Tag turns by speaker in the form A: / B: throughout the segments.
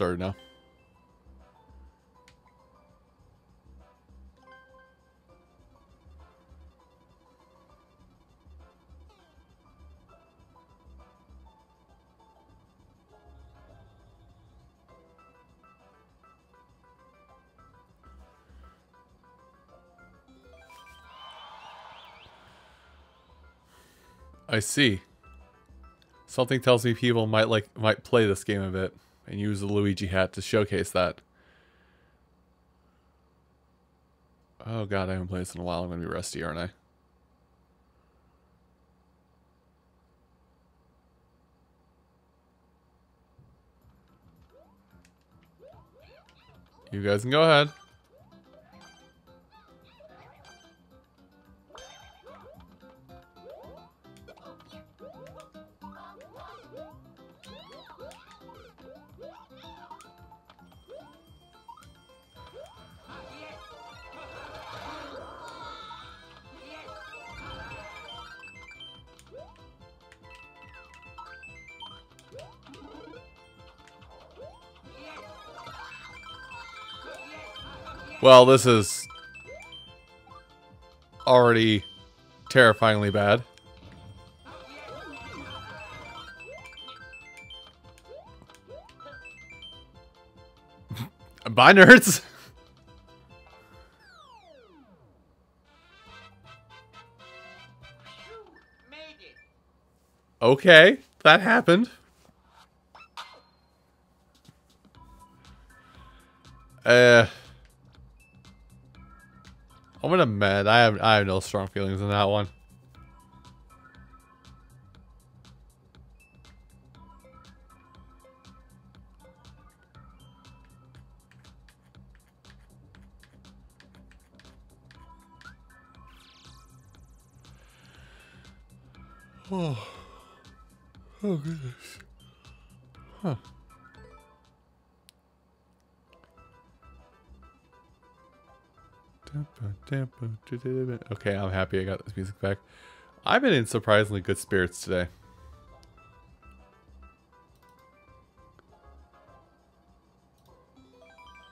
A: started now. I see. Something tells me people might like might play this game a bit and use the Luigi hat to showcase that. Oh god, I haven't played this in a while. I'm gonna be rusty, aren't I? You guys can go ahead. Well, this is already terrifyingly bad. Bye, nerds. Okay, that happened. Uh, I'm gonna mad. I have I have no strong feelings in that one. Oh. Oh goodness. Huh. Okay, I'm happy I got this music back. I've been in surprisingly good spirits today.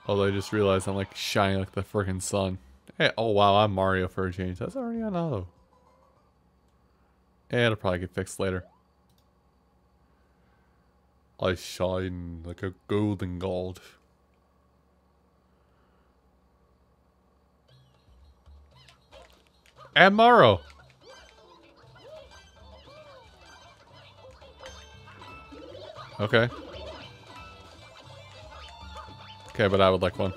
A: Although I just realized I'm like shining like the freaking sun. Hey, oh wow, I'm Mario for a change. That's already on auto. And it'll probably get fixed later. I shine like a golden gold. And Morrow. Okay. Okay, but I would like one.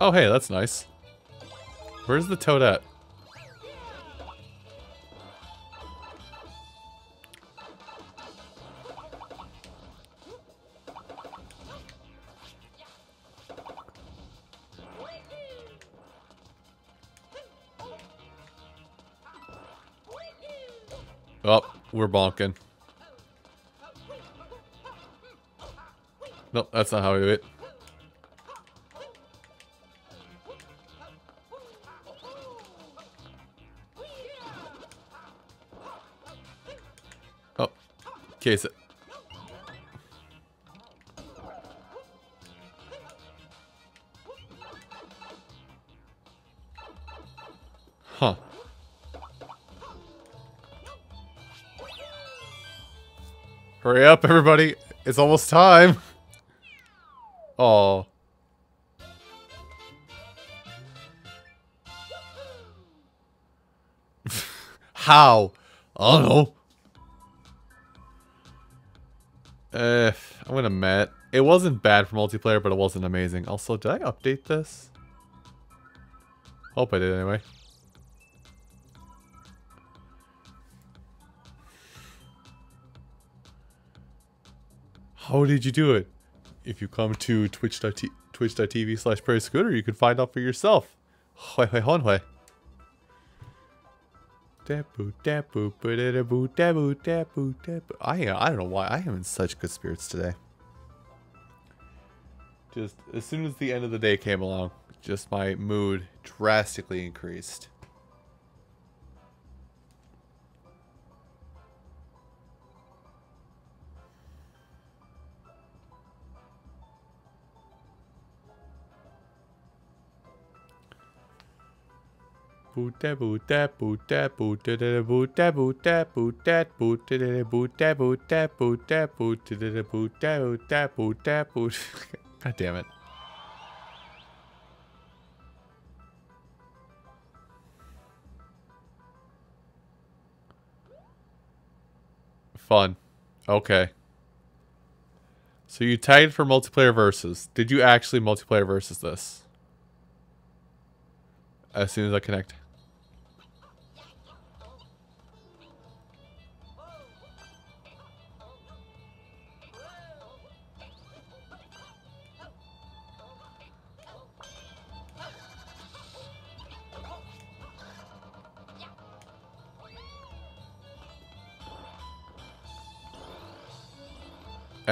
A: Oh, hey, that's nice. Where's the toad at? Oh, we're bonking. Nope, that's not how we do it. Case it. Huh. Hurry up, everybody. It's almost time. Oh. How? I don't know. Uh, I'm gonna admit, it wasn't bad for multiplayer, but it wasn't amazing. Also, did I update this? Hope I did anyway. How did you do it? If you come to twitch.tv twitch slash Scooter, you can find out for yourself. Hoi hoi hon I, I don't know why. I am in such good spirits today. Just as soon as the end of the day came along, just my mood drastically increased. Boot da boot da boot da boot da da boot da boot da boot boot da da boot da boot da boot da da boot da boot boot. God damn it. Fun. Okay. So you tagged for multiplayer versus. Did you actually multiplayer versus this? As soon as I connect.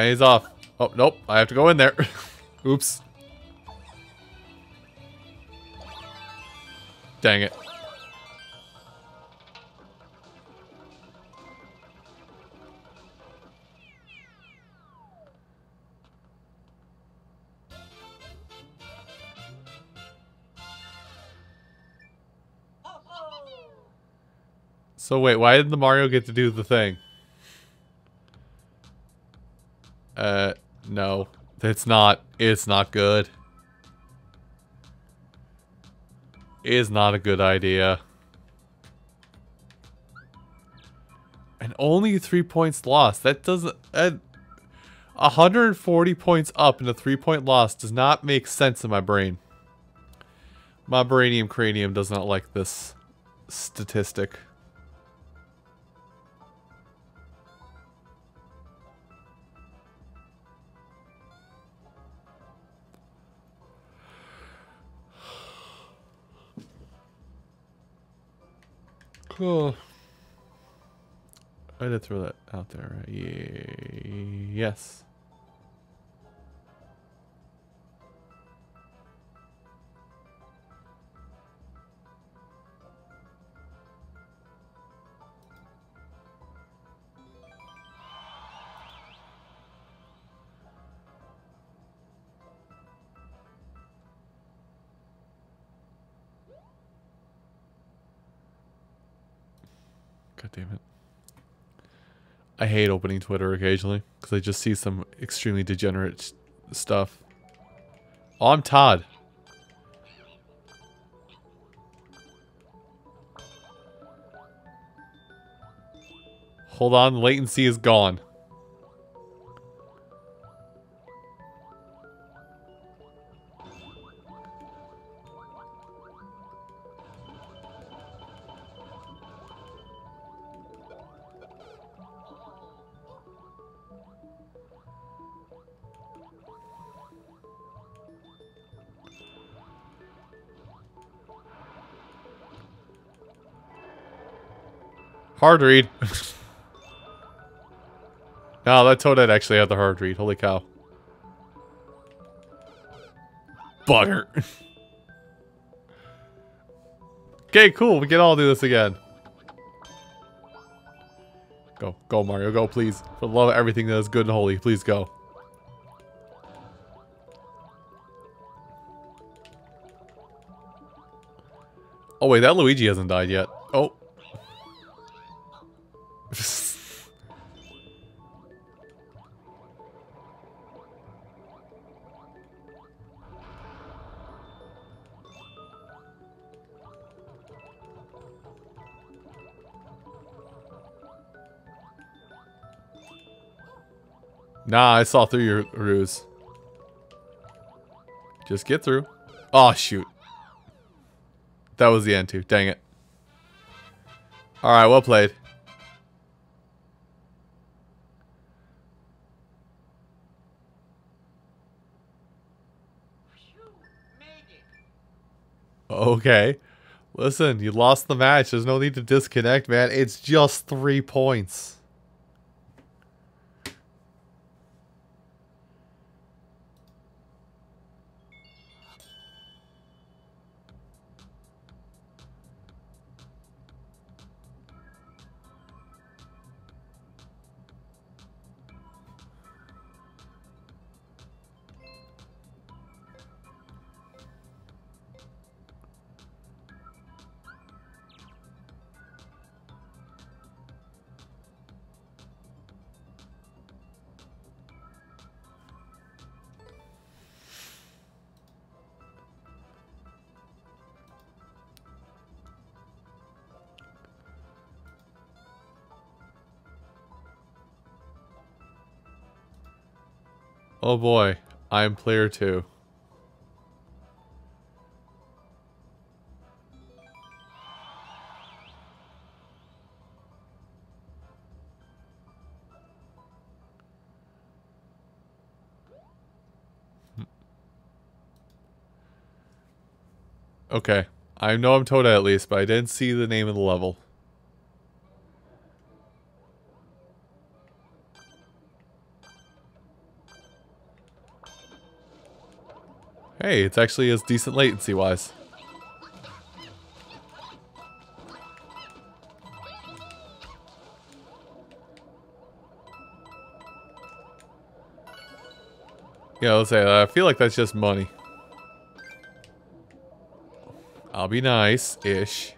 A: He's off. Oh, nope. I have to go in there. Oops. Dang it. So wait, why didn't the Mario get to do the thing? Uh, no. It's not. It's not good. Is not a good idea. And only three points lost. That doesn't... Uh, 140 points up and a three point loss does not make sense in my brain. My brainium cranium does not like this statistic. Cool. I did throw that out there. Right? Yeah. Yes. God damn it. I hate opening Twitter occasionally because I just see some extremely degenerate stuff. Oh, I'm Todd. Hold on, latency is gone. Hard read. no, that Toadette actually had the hard read. Holy cow. Bugger. okay, cool. We can all do this again. Go. Go, Mario. Go, please. For the love of everything that is good and holy, please go. Oh, wait. That Luigi hasn't died yet. Oh. Nah, I saw through your ruse. Just get through. Oh, shoot. That was the end, too. Dang it. Alright, well played. Okay. Listen, you lost the match. There's no need to disconnect, man. It's just three points. Oh boy, I'm player two. Hmm. Okay. I know I'm Toda at least, but I didn't see the name of the level. Hey, it's actually as decent latency-wise. Yeah, let's say I feel like that's just money. I'll be nice-ish.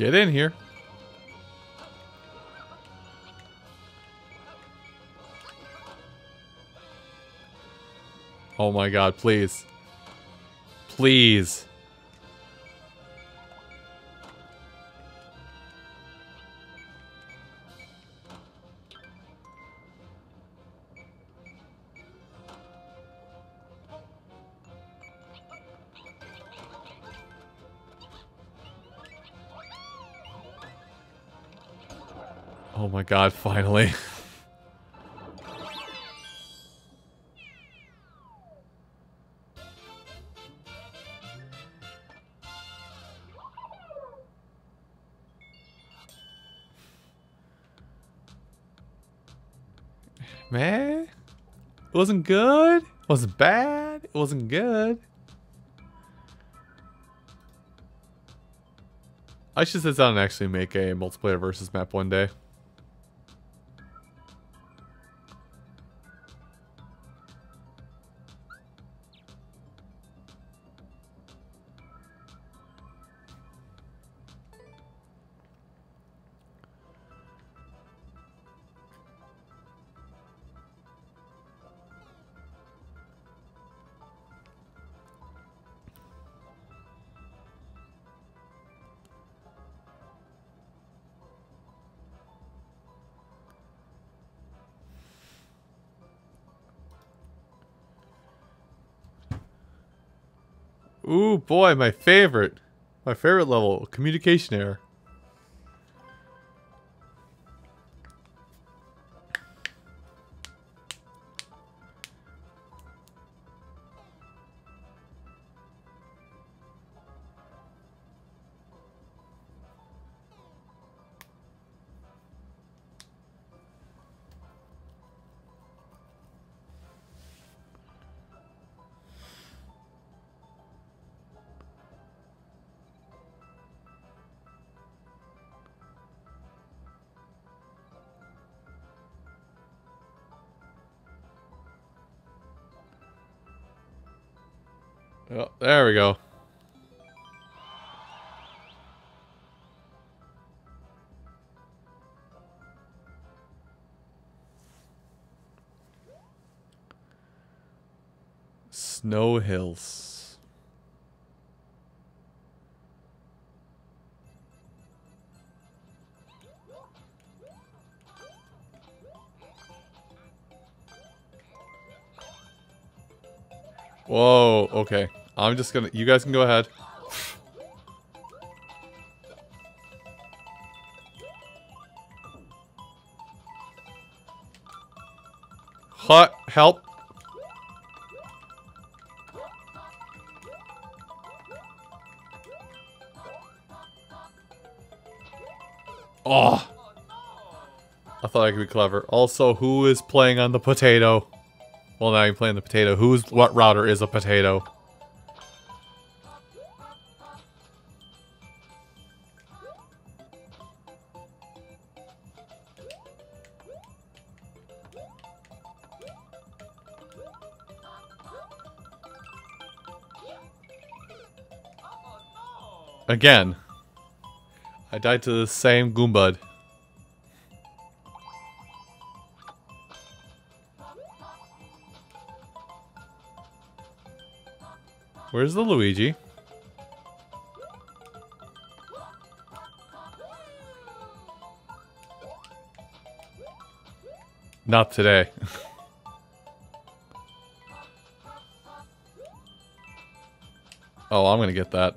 A: Get in here. Oh my god, please. Please. God, finally. Man, it wasn't good. It wasn't bad. It wasn't good. I should sit down and actually make a multiplayer versus map one day. Boy, my favorite. My favorite level, communication error. I'm just gonna, you guys can go ahead. Hut, help. Oh! I thought I could be clever. Also, who is playing on the potato? Well, now you're playing the potato. Who's what router is a potato? Again. I died to the same Goombud. Where's the Luigi? Not today. oh, I'm gonna get that.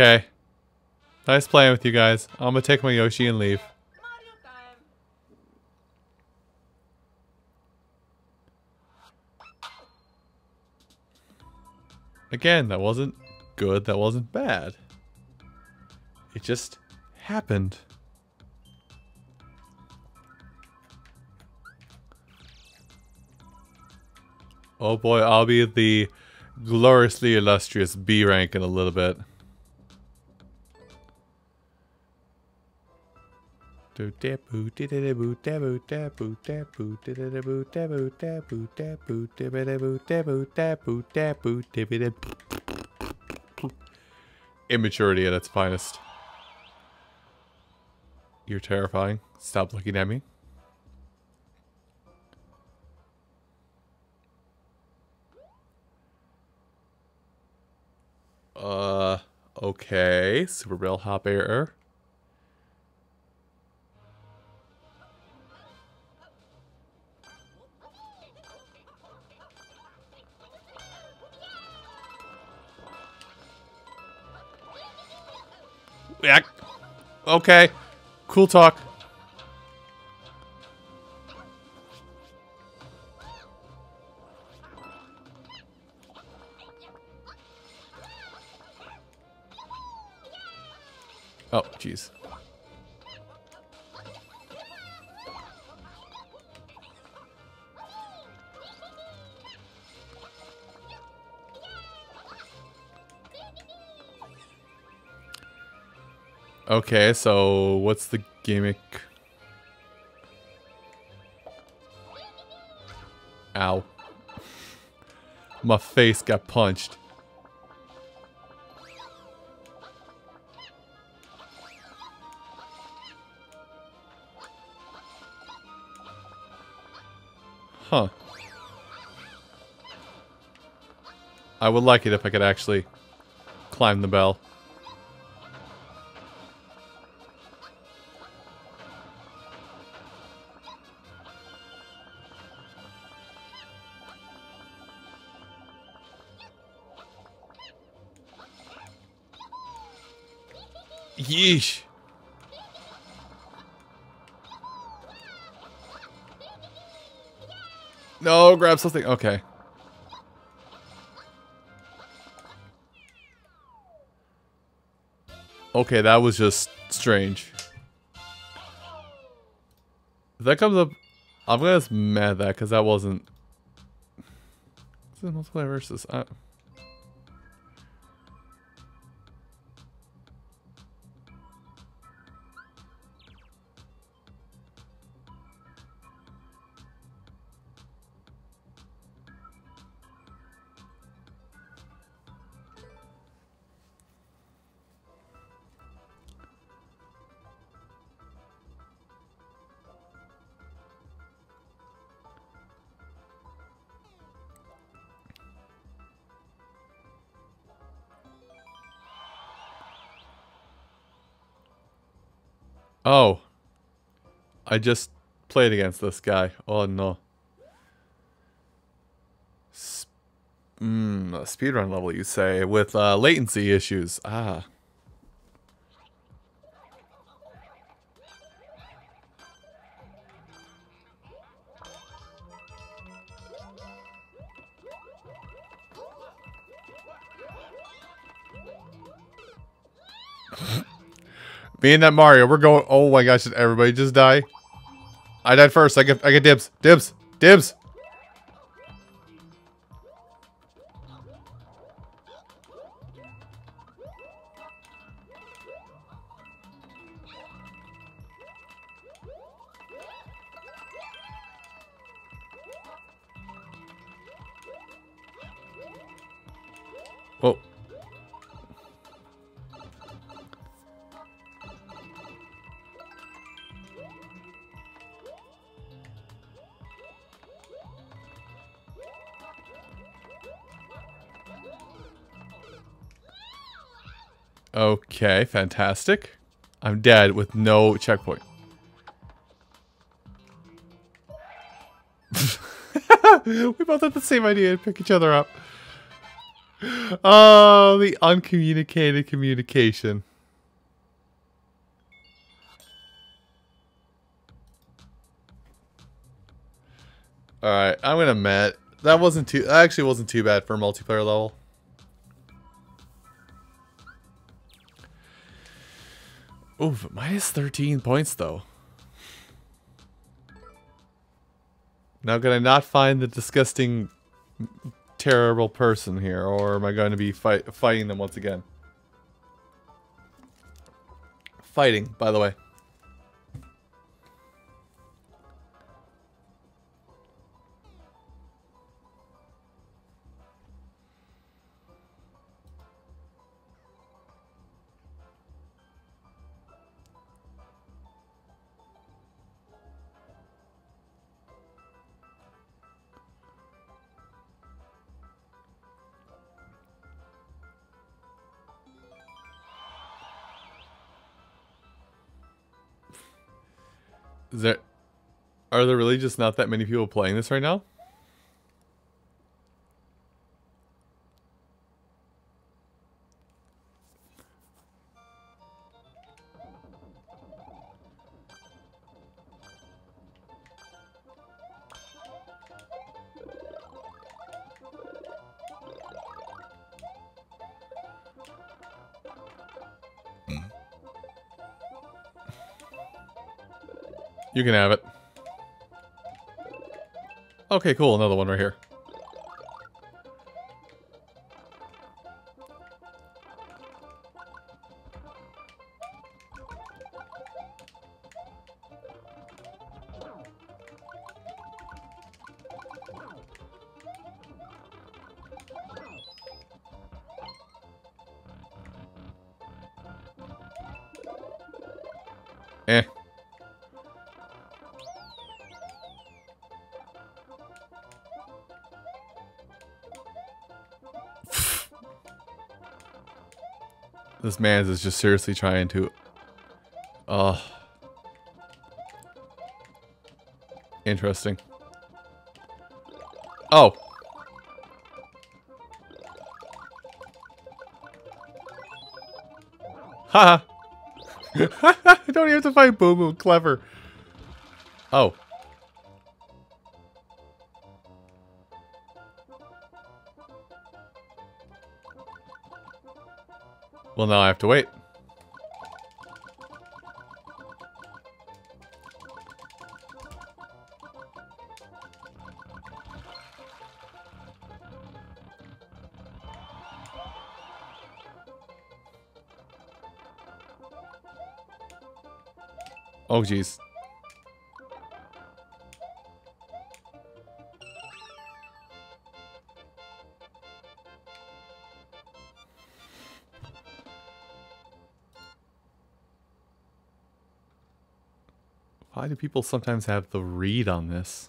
A: Okay. Nice playing with you guys. I'm gonna take my Yoshi and leave. Again, that wasn't good, that wasn't bad. It just happened. Oh boy, I'll be the gloriously illustrious B rank in a little bit. Immaturity at its finest. You're terrifying. Stop looking at me. Uh, okay. Super Bell Hop Air. Yeah. Okay. Cool talk. Oh, jeez. Okay, so what's the gimmick? Ow. My face got punched. Huh. I would like it if I could actually climb the bell. Grab something. Okay. Okay, that was just strange. If that comes up, I'm gonna just mad at that because that wasn't. Is multiplayer versus. I, Oh. I just played against this guy. Oh no. Sp mm, speedrun level, you say, with uh, latency issues. Ah. Me and that Mario, we're going. Oh my gosh! Did everybody just die? I died first. I get. I get dibs. Dibs. Dibs. Okay, fantastic. I'm dead with no checkpoint. we both had the same idea to pick each other up. Oh, the uncommunicated communication. Alright, I'm gonna admit, that wasn't too, that actually wasn't too bad for a multiplayer level. Ooh, minus 13 points though. Now can I not find the disgusting, terrible person here, or am I going to be fight fighting them once again? Fighting, by the way. Are there really just not that many people playing this right now? Hmm. You can have it. Okay, cool. Another one right here. Eh. This man's is just seriously trying to... Oh. Interesting. Oh. Ha! Don't even have to fight Boom Boom. Clever. Oh. Well, now I have to wait. Oh, jeez. People sometimes have the read on this?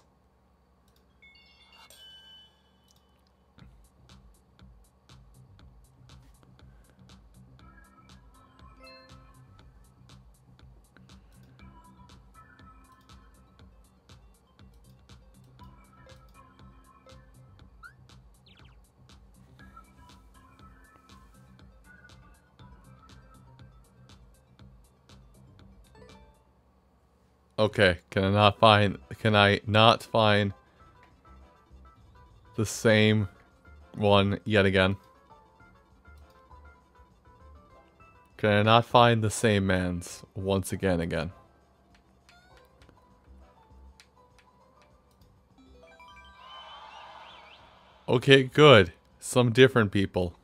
A: Okay, can I not find can I not find the same one yet again? Can I not find the same man's once again again? Okay, good. Some different people.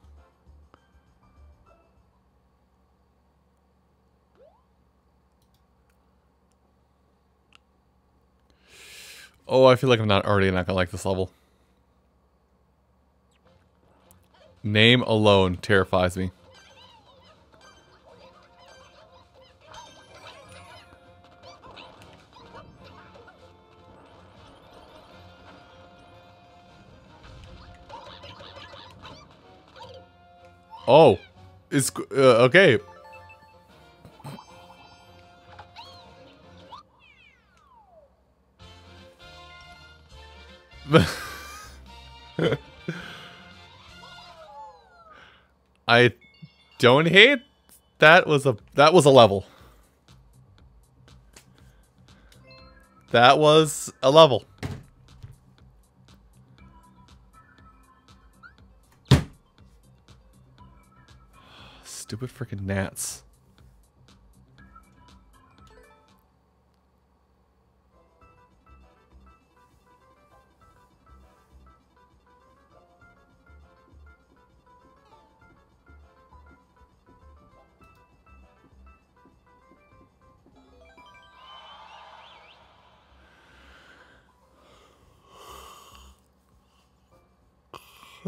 A: Oh, I feel like I'm not already not gonna like this level. Name alone terrifies me. Oh, it's uh, okay. I don't hate that was a that was a level. That was a level. Stupid freaking gnats.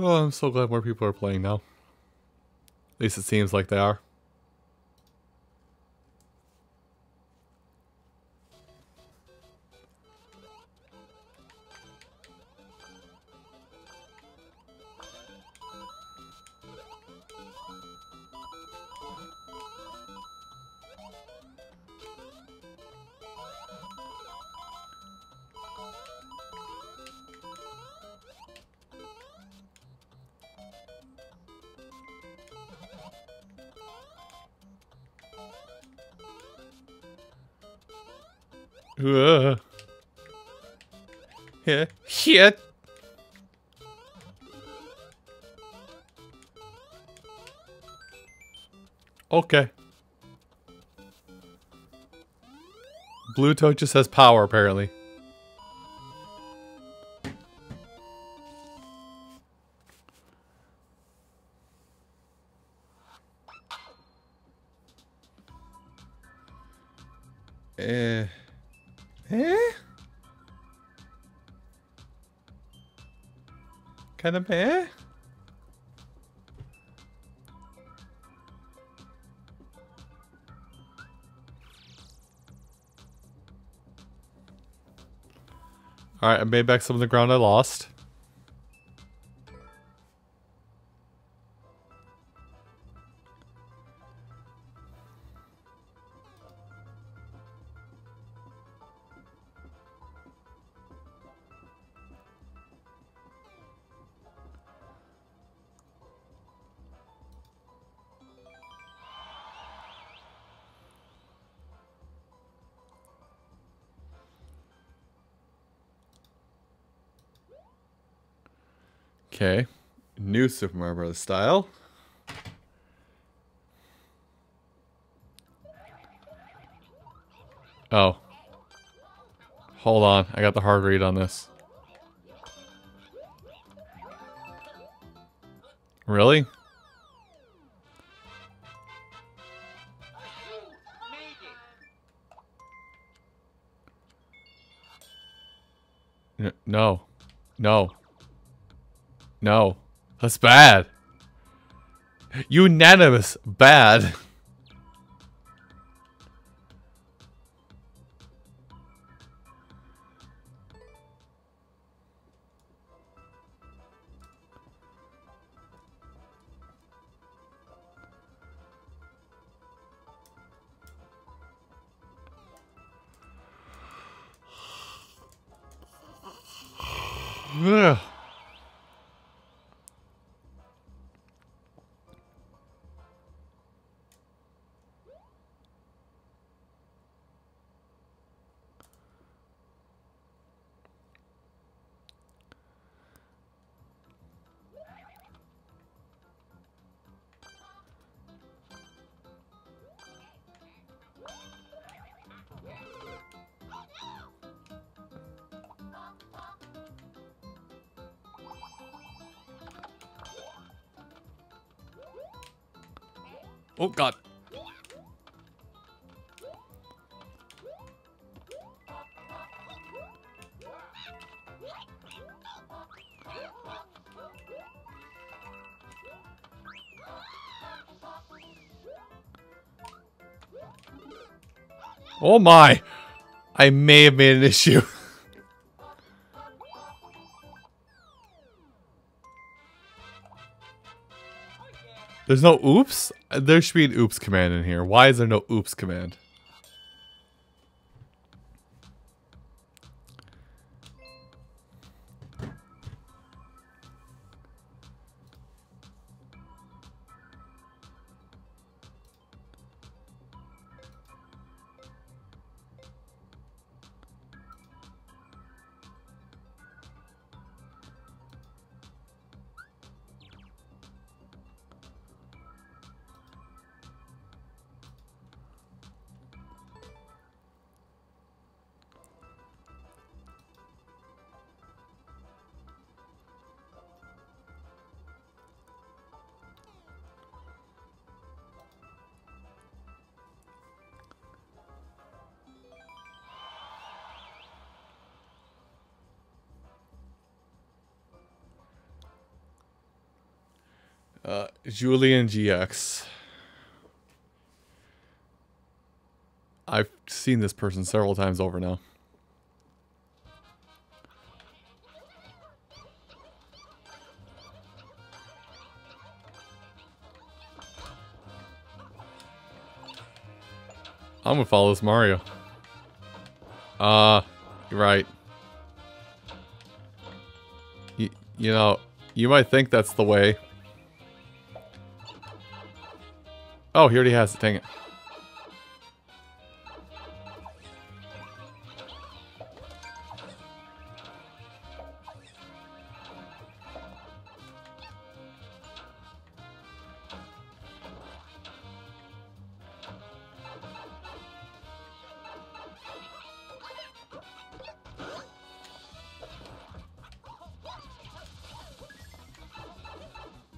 A: Oh, I'm so glad more people are playing now. At least it seems like they are. Uh. Yeah. Shit. Okay. Blue Toad just has power, apparently. Of eh? Alright, I made back some of the ground I lost. Super Mario Bros. style. Oh. Hold on. I got the hard read on this. Really? No. No. No. That's bad. Unanimous bad. my! I may have made an issue. There's no oops? There should be an oops command in here. Why is there no oops command? Uh, Julian GX. I've seen this person several times over now. I'm gonna follow this Mario. Uh, you're right. You, you know, you might think that's the way. Oh, here he already has it. Dang it.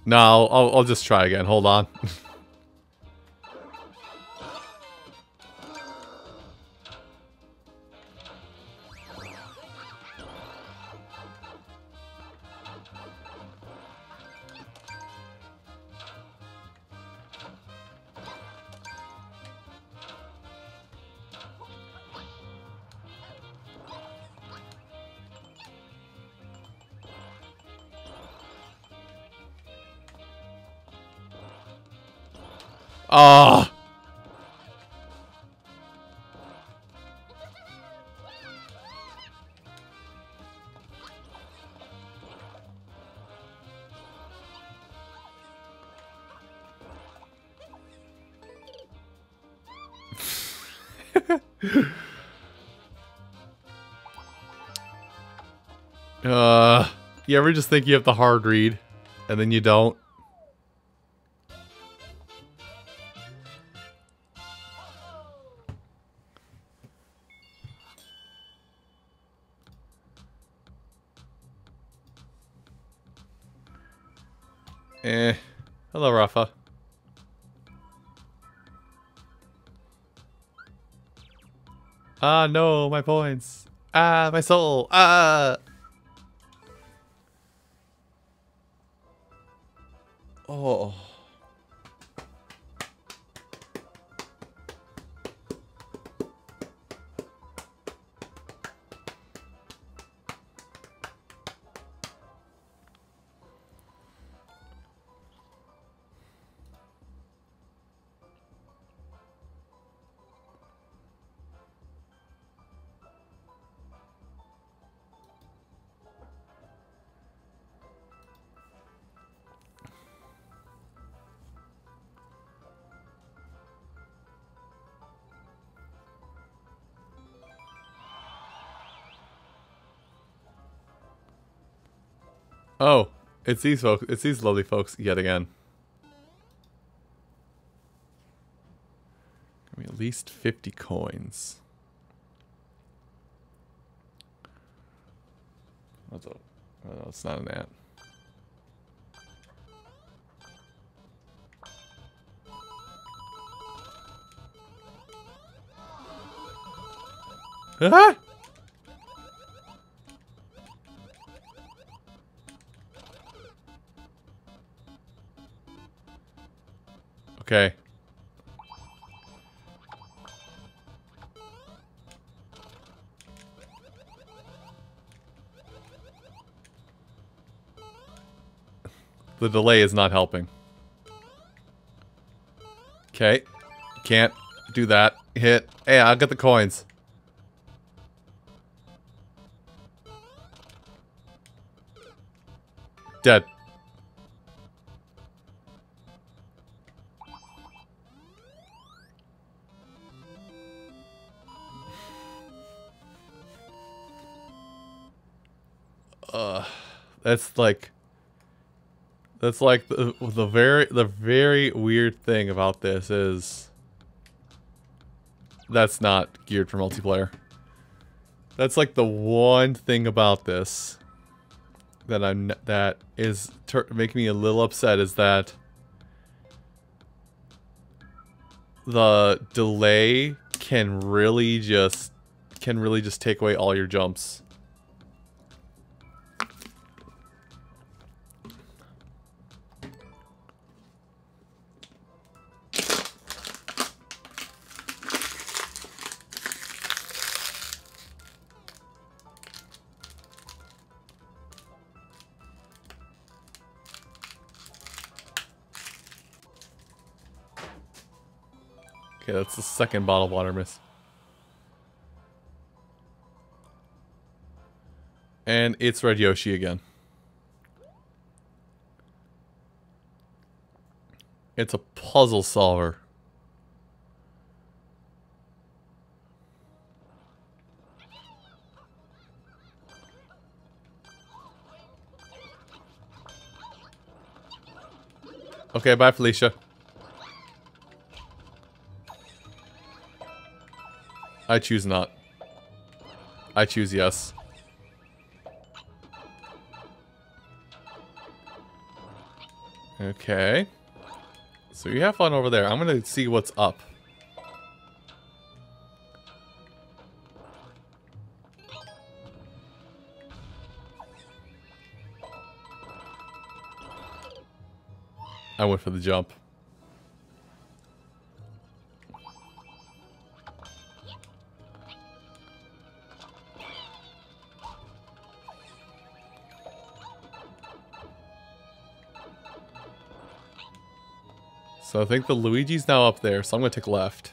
A: No, I'll, I'll, I'll just try again. Hold on. you ever just think you have the hard read, and then you don't? Eh. Hello, Rafa. Ah, no, my points. Ah, my soul. Ah. It's these folks. It's these lovely folks yet again. Give me at least 50 coins. What's up? Oh, no, it's not an ant. Huh? Ah! Okay. The delay is not helping. Okay. Can't do that. Hit. Hey, I'll get the coins. Dead. That's like that's like the the very the very weird thing about this is that's not geared for multiplayer. That's like the one thing about this that I'm that is making me a little upset is that the delay can really just can really just take away all your jumps. Second bottle of water miss. And it's Red Yoshi again. It's a puzzle solver. Okay, bye Felicia. I choose not. I choose yes. Okay. So you have fun over there. I'm gonna see what's up. I went for the jump. So I think the Luigi's now up there, so I'm going to take left.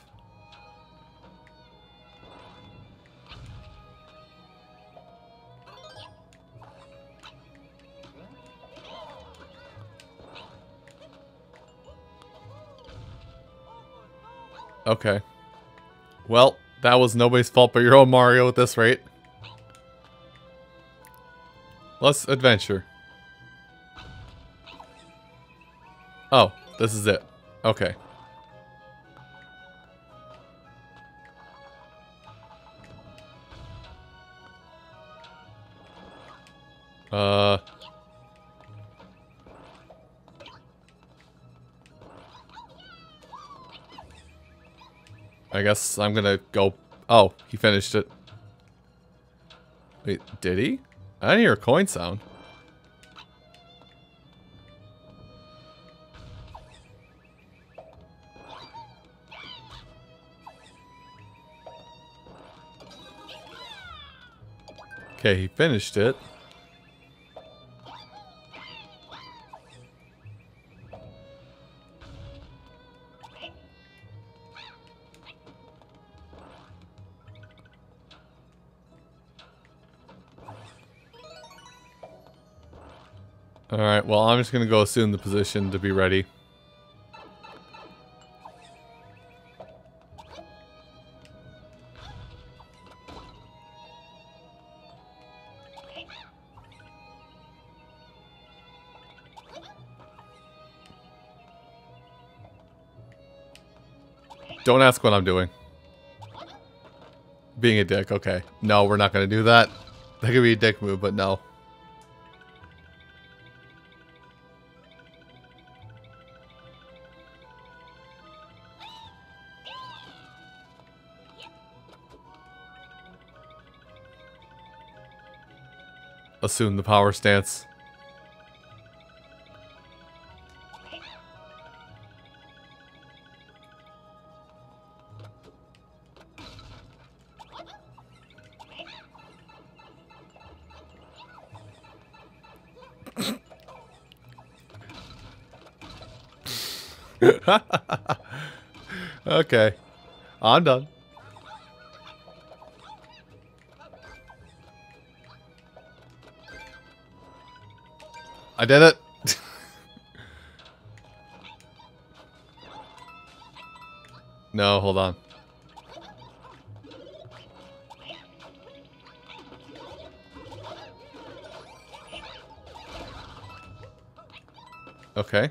A: Okay. Well, that was nobody's fault but your own Mario at this rate. Let's adventure. Oh, this is it. Okay. Uh... I guess I'm gonna go... Oh, he finished it. Wait, did he? I didn't hear a coin sound. Okay, he finished it. Alright, well, I'm just going to go assume the position to be ready. Don't ask what I'm doing. Being a dick, okay. No, we're not going to do that. That could be a dick move, but no. Assume the power stance. Okay. I'm done. I did it. no, hold on. Okay.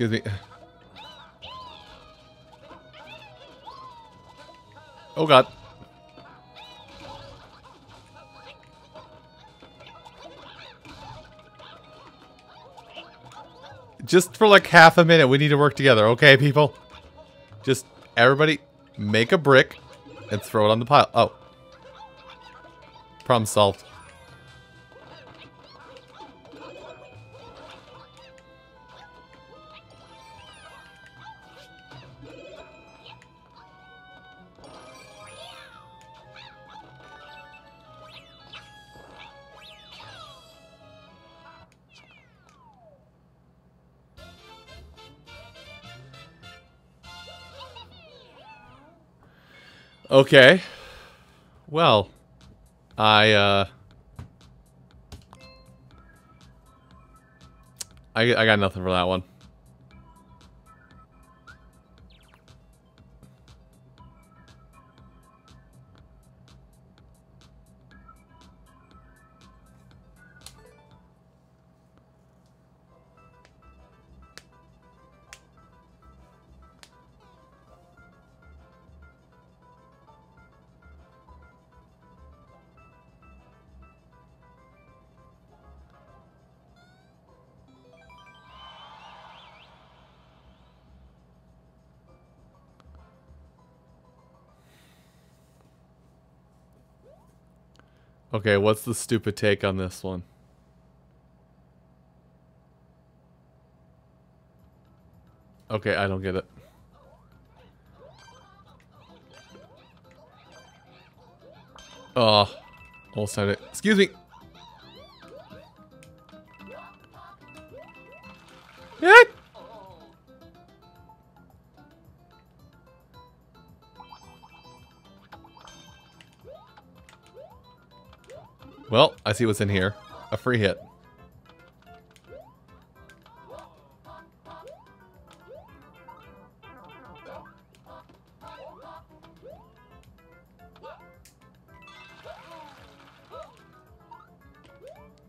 A: Excuse me. Oh god. Just for like half a minute, we need to work together, okay, people? Just, everybody, make a brick and throw it on the pile. Oh. Problem solved. Okay. Well, I, uh... I, I got nothing for that one. Okay, what's the stupid take on this one? Okay, I don't get it. Oh, almost had it. Excuse me. Yeah. I see what's in here. A free hit.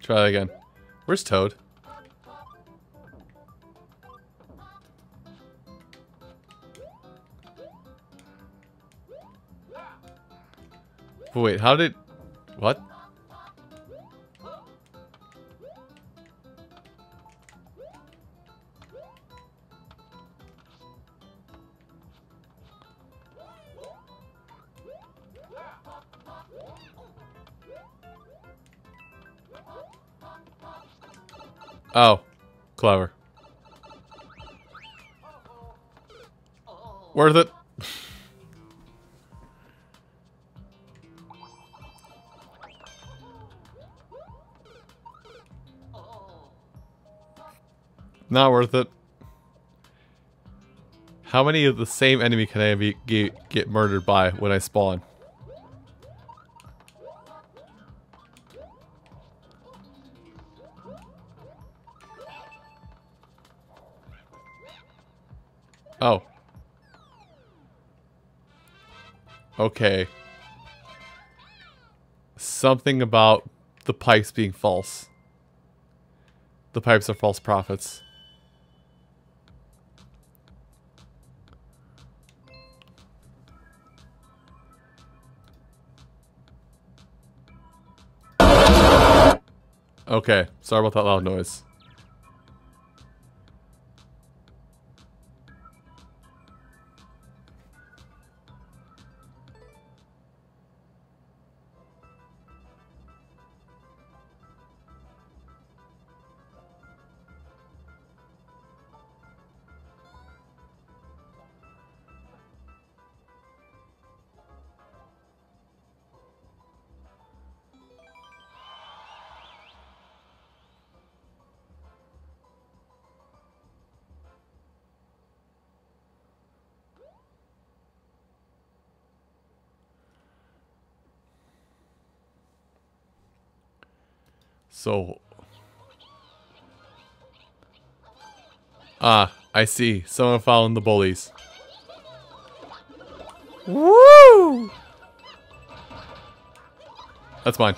A: Try that again. Where's Toad? wait, how did... What? Clever. Worth it. Not worth it. How many of the same enemy can I be, get, get murdered by when I spawn? Okay. Something about the pipes being false. The pipes are false prophets. Okay, sorry about that loud noise. So... Ah, I see. Someone following the bullies. Woo! That's mine.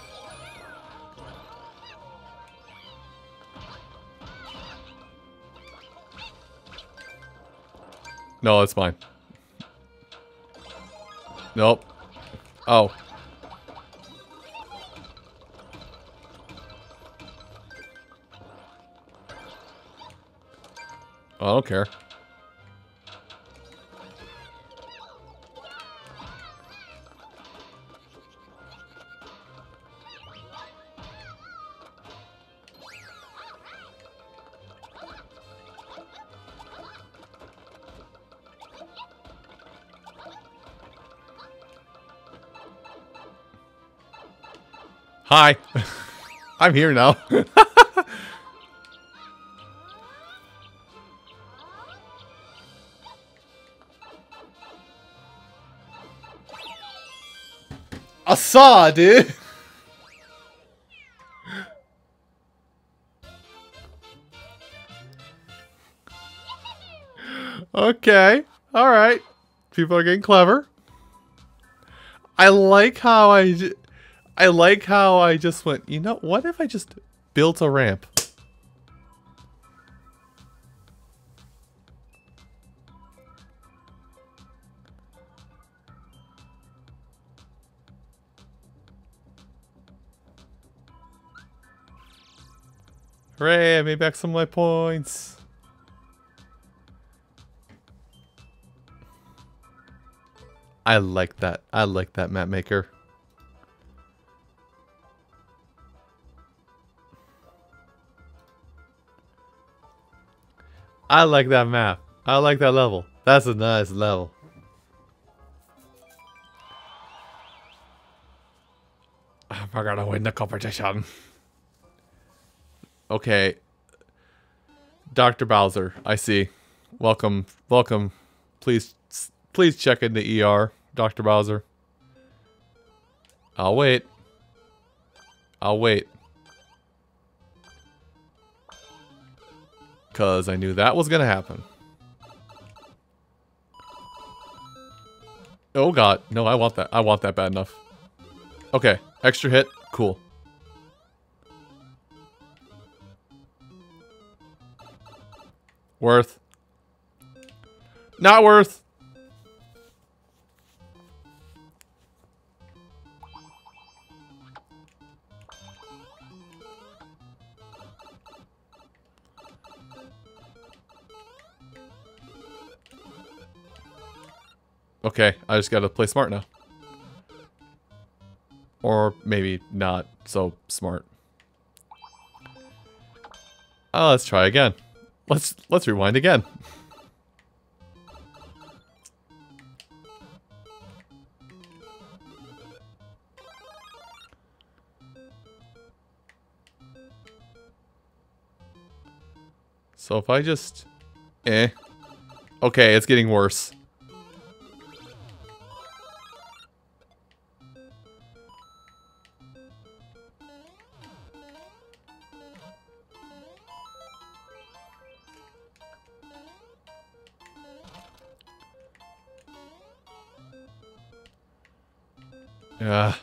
A: No, that's mine. Nope. Oh. I don't care. Hi. I'm here now. I saw, dude. okay. All right. People are getting clever. I like how I I like how I just went, you know, what if I just built a ramp? Hooray, I made back some of my points. I like that. I like that map maker. I like that map. I like that level. That's a nice level. We're gonna win the competition. Okay. Dr. Bowser, I see. Welcome, welcome. Please, please check in the ER, Dr. Bowser. I'll wait. I'll wait. Because I knew that was going to happen. Oh god. No, I want that. I want that bad enough. Okay. Extra hit. Cool. Worth. Not worth. Okay, I just gotta play smart now. Or maybe not so smart. Oh, let's try again. Let's let's rewind again. So if I just... Eh. Okay, it's getting worse. Yeah.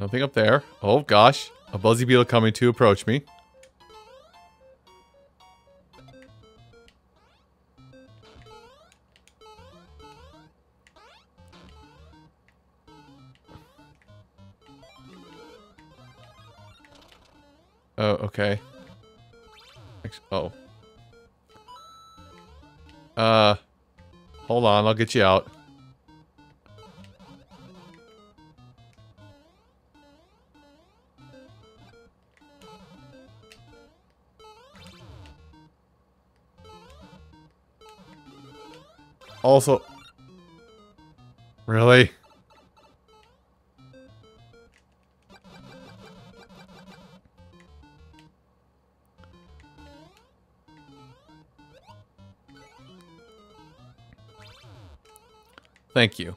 A: Nothing up there. Oh gosh. A Buzzy Beetle coming to approach me. On, I'll get you out. Also... Thank you.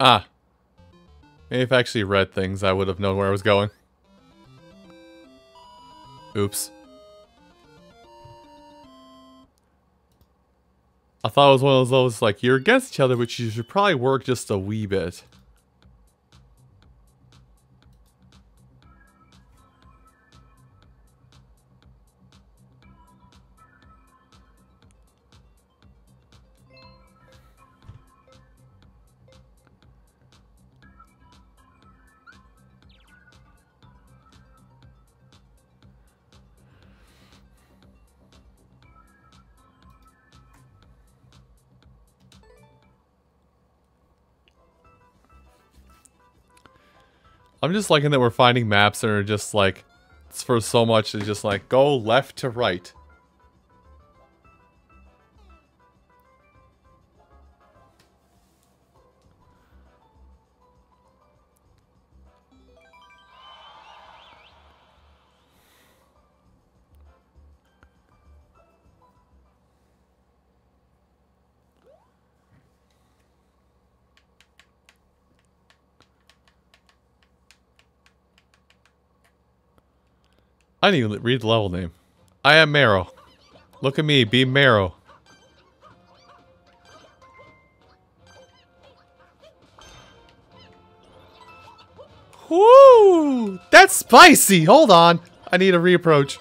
A: Ah. If I actually read things, I would have known where I was going. Oops. I thought it was one of those, like, you're against each other, but you should probably work just a wee bit. I'm just liking that we're finding maps that are just like, it's for so much, it's just like, go left to right. I didn't even read the level name. I am Marrow. Look at me, be Marrow. Woo! That's spicy! Hold on. I need a reapproach.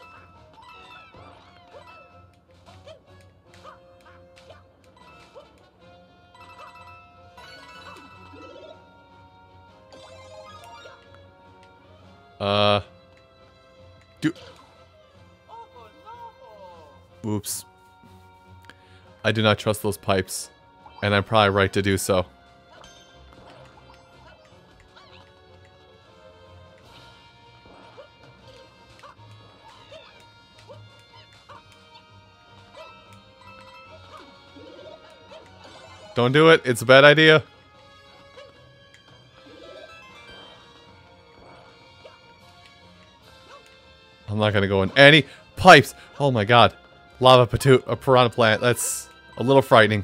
A: I do not trust those pipes. And I'm probably right to do so. Don't do it. It's a bad idea. I'm not gonna go in any pipes. Oh my god. Lava patu a piranha plant. That's a little frightening.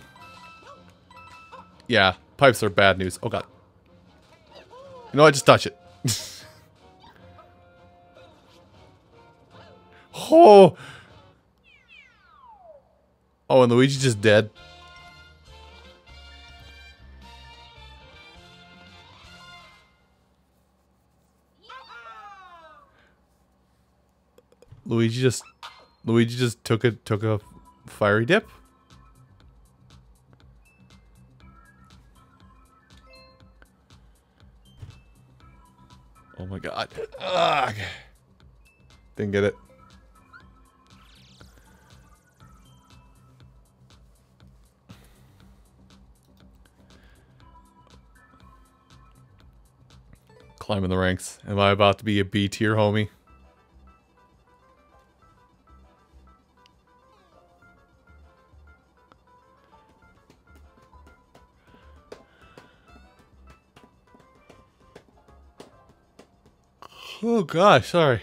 A: Yeah, pipes are bad news. Oh god. You know what? Just touch it. oh. Oh, and Luigi just dead. Luigi just Luigi just took a took a fiery dip. Oh my god. Ugh. Didn't get it. Climbing the ranks. Am I about to be a B tier homie? Oh gosh, sorry.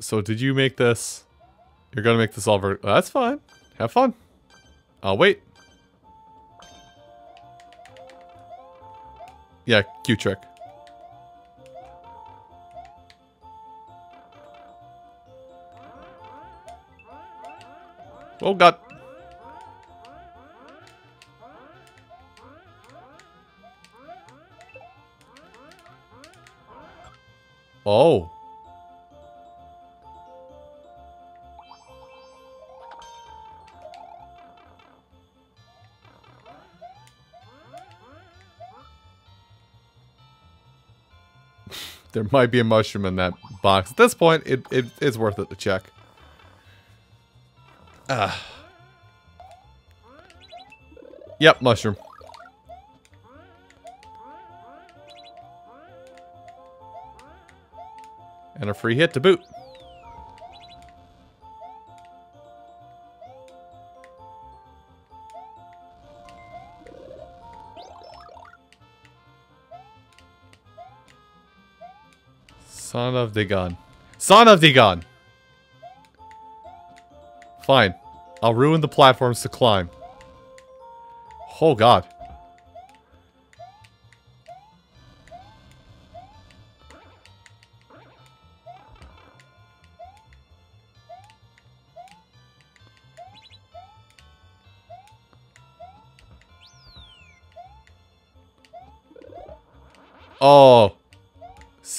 A: So did you make this? You're gonna make this all ver- That's fine. Have fun. I'll wait. Yeah, Q trick. Oh god. Oh. Might be a mushroom in that box. At this point, it, it it's worth it to check. Ah. Yep, mushroom. And a free hit to boot. Of Dagon. Son of Dagon! Fine. I'll ruin the platforms to climb. Oh god.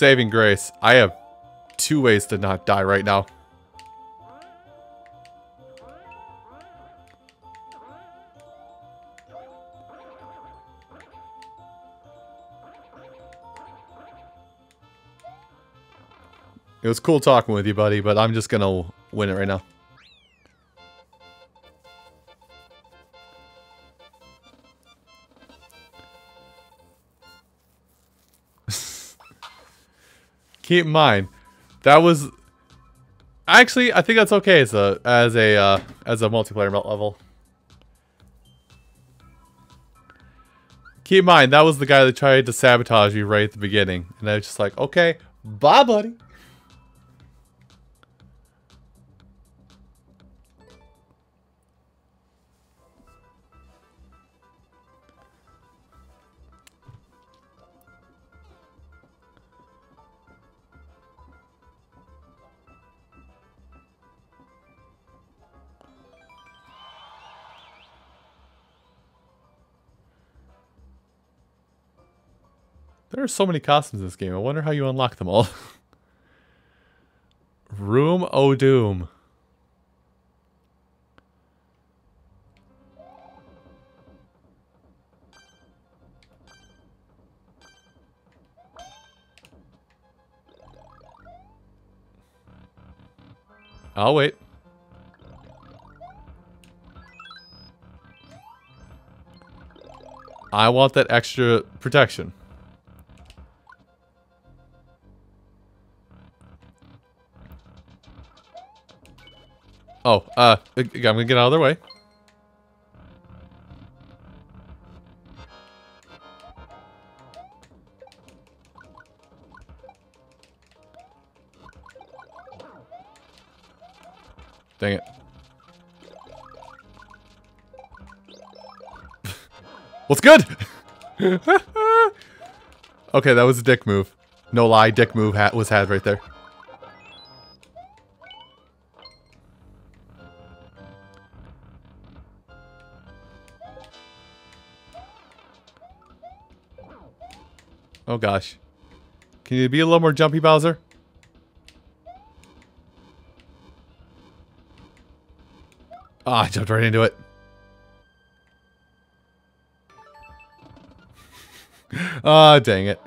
A: Saving grace. I have two ways to not die right now. It was cool talking with you, buddy, but I'm just gonna win it right now. Keep in mind, that was actually I think that's okay as a as a uh, as a multiplayer level. Keep in mind that was the guy that tried to sabotage you right at the beginning, and I was just like, okay, bye, buddy. There are so many costumes in this game. I wonder how you unlock them all. Room O Doom. I'll wait. I want that extra protection. Oh, uh, I'm gonna get out of their way. Dang it. What's good? okay, that was a dick move. No lie, dick move was had right there. Oh gosh. Can you be a little more jumpy, Bowser? Ah, oh, I jumped right into it. Ah, oh, dang it.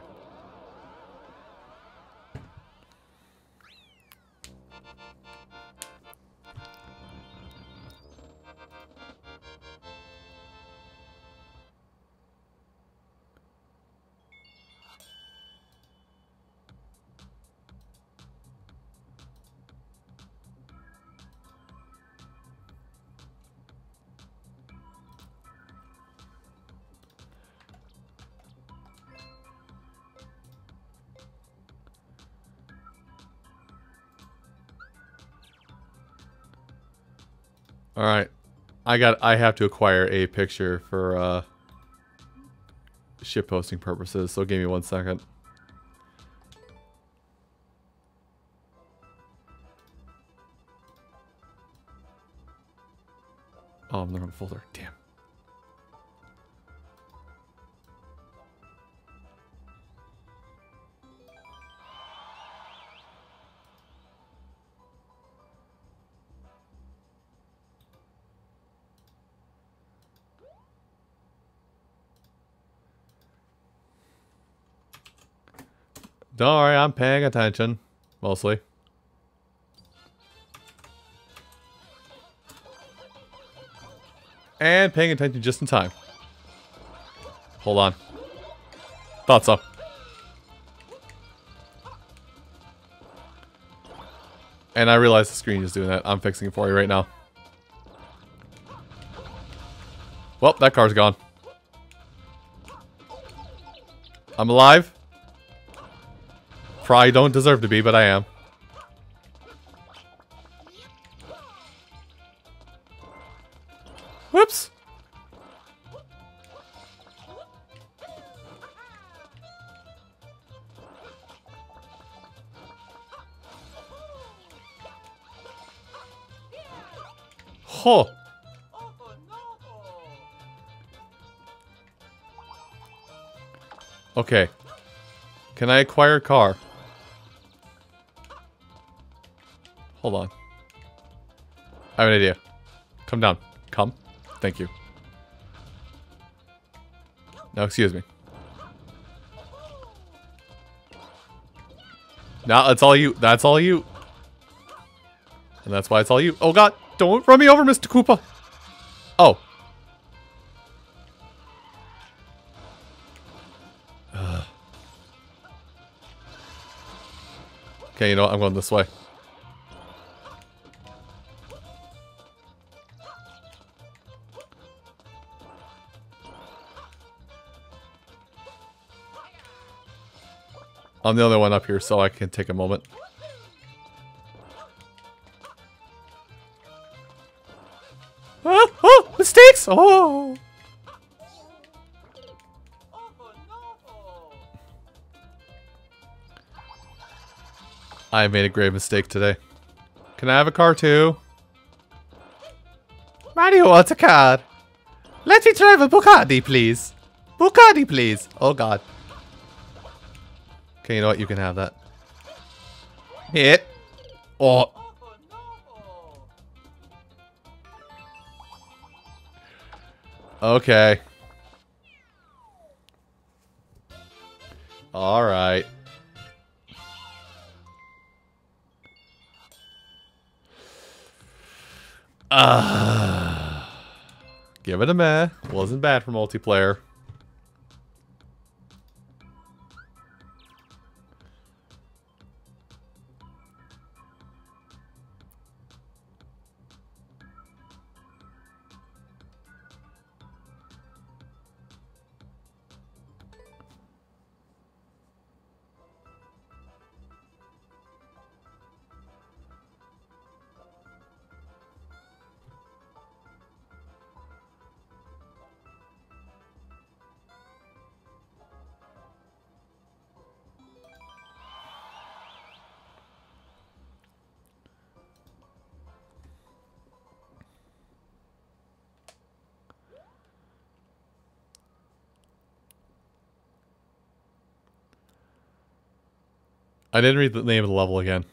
A: I got I have to acquire a picture for uh ship posting purposes. So give me one second. Oh, I'm in the wrong folder. Damn. Don't worry, I'm paying attention. Mostly. And paying attention just in time. Hold on. Thought so. And I realize the screen is doing that. I'm fixing it for you right now. Well, that car's gone. I'm alive. Probably don't deserve to be, but I am. Whoops. Huh. Okay. Can I acquire a car? I have an idea. Come down. Come. Thank you. Now, excuse me. Now, that's all you. That's all you. And that's why it's all you. Oh, God. Don't run me over, Mr. Koopa. Oh. Okay, you know what? I'm going this way. I'm the only one up here, so I can take a moment. Ah, oh, mistakes! Oh! I made a grave mistake today. Can I have a car too? Mario wants a car. Let me drive a Bugatti, please. Bugatti, please. Oh, God. Okay, you know what? You can have that. Hit. Oh. Okay. All right. Uh, give it a meh. Wasn't bad for multiplayer. I didn't read the name of the level again.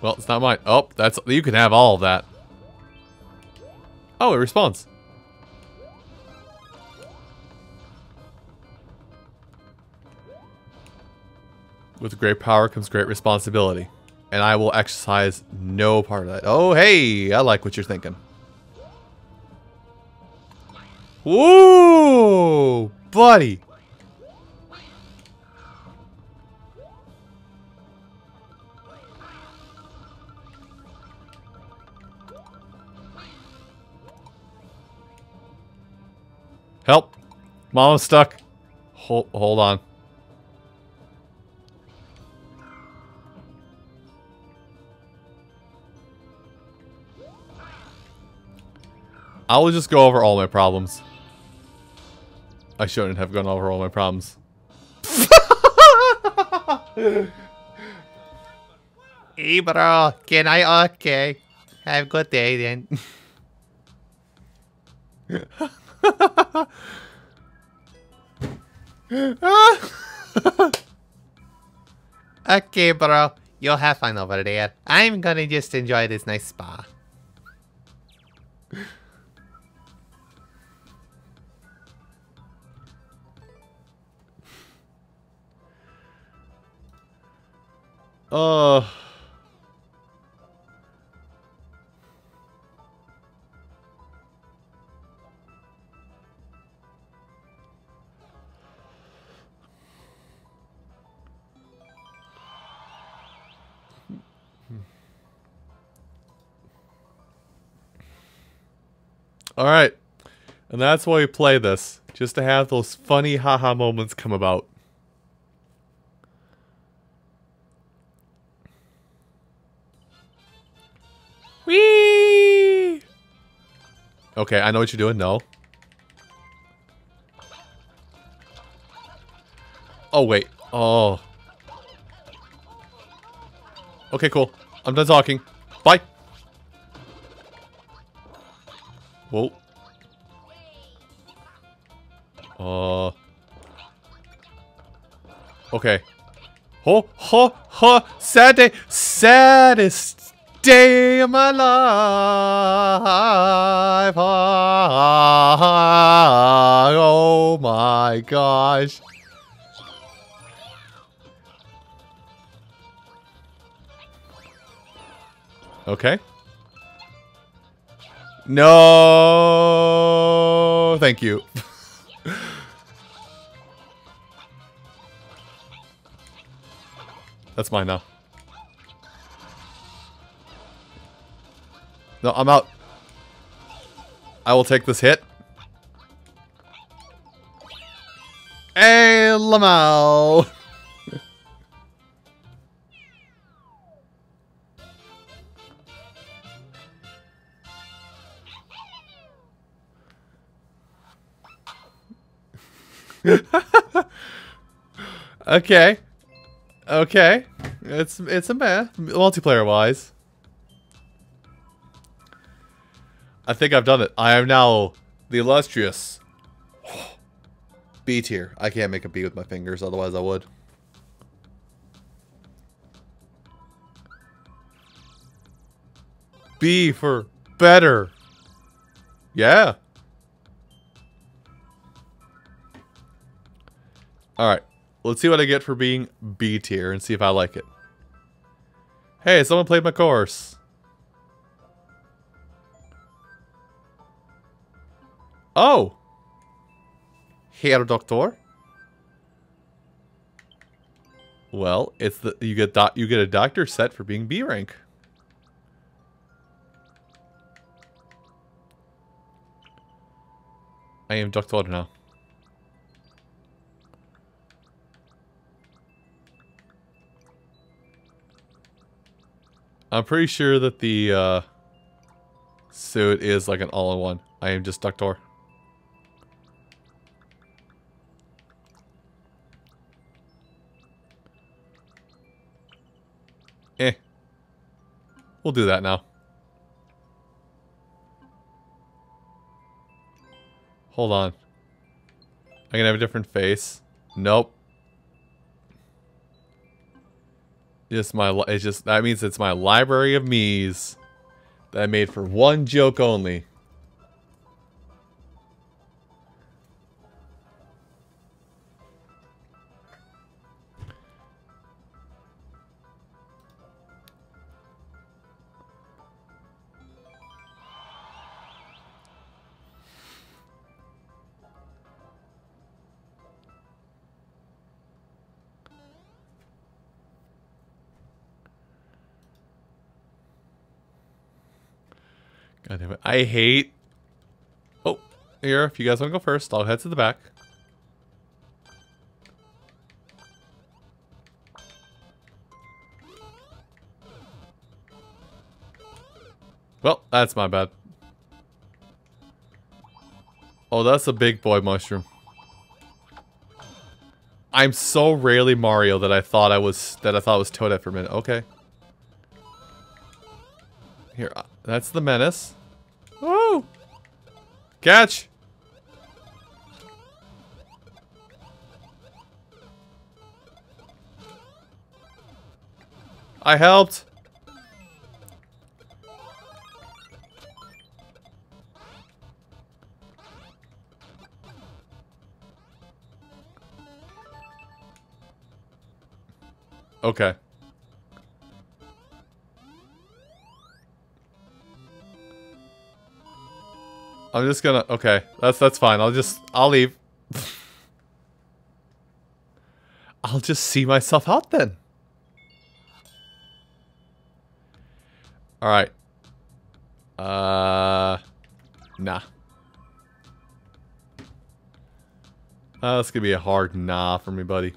A: Well, it's not mine. Oh, that's you can have all of that. Oh, it responds. With great power comes great responsibility. And I will exercise no part of that. Oh, hey, I like what you're thinking. Whoa, buddy. Help. Mama's stuck. Hold, hold on. I will just go over all my problems. I shouldn't have gone over all my problems.
B: hey bro, can I okay? Have a good day then. okay bro, you'll have fun over there. I'm gonna just enjoy this nice spa.
A: Uh. All right. And that's why we play this, just to have those funny haha moments come about. Whee! Okay, I know what you're doing. No. Oh, wait. Oh. Okay, cool. I'm done talking. Bye. Whoa. Uh. Okay. Ho, ho, ho. Sad day. Saddest day of my life. Ah, oh my gosh. Okay. No, thank you. That's mine now. No, I'm out. I will take this hit. Hey, Lamau. okay. Okay. It's it's a meh. Multiplayer wise. I think I've done it. I am now the illustrious B tier. I can't make a B with my fingers, otherwise I would. B for better. Yeah. Alright. Let's see what I get for being B tier and see if I like it. Hey, someone played my course. Oh. Herr Doctor. Well, it's the you get doc, you get a doctor set for being B rank. I am Doctor now. I'm pretty sure that the uh, suit is like an all-in-one. I am just Doctor. We'll do that now. Hold on. I can have a different face. Nope. Just my, it's just, that means it's my library of me's that I made for one joke only. I hate... Oh, here, if you guys want to go first, I'll head to the back. Well, that's my bad. Oh, that's a big boy mushroom. I'm so rarely Mario that I thought I was that I thought was Toadette for a minute. Okay. Here, uh, that's the menace. Catch! I helped. Okay. I'm just gonna. Okay, that's that's fine. I'll just. I'll leave. I'll just see myself out then. All right. Uh, nah. Uh, that's gonna be a hard nah for me, buddy.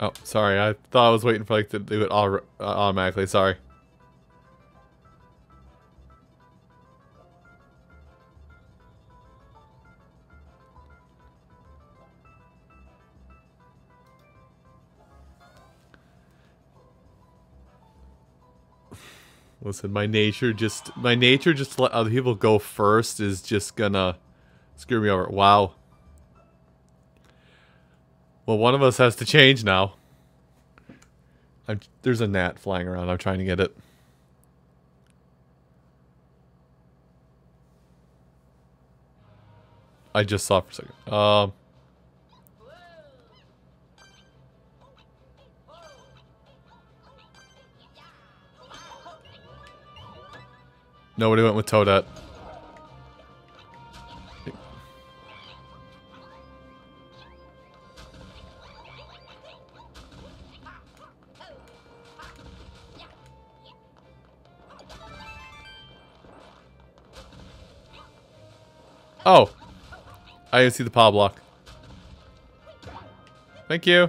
A: Oh, sorry. I thought I was waiting for like to do it all, uh, automatically. Sorry. Listen, my nature just my nature just let other people go first is just gonna screw me over. Wow. Well, one of us has to change now. I'm, there's a gnat flying around. I'm trying to get it. I just saw for a second. Um. Nobody went with Toadette. Oh. I didn't see the power block. Thank you.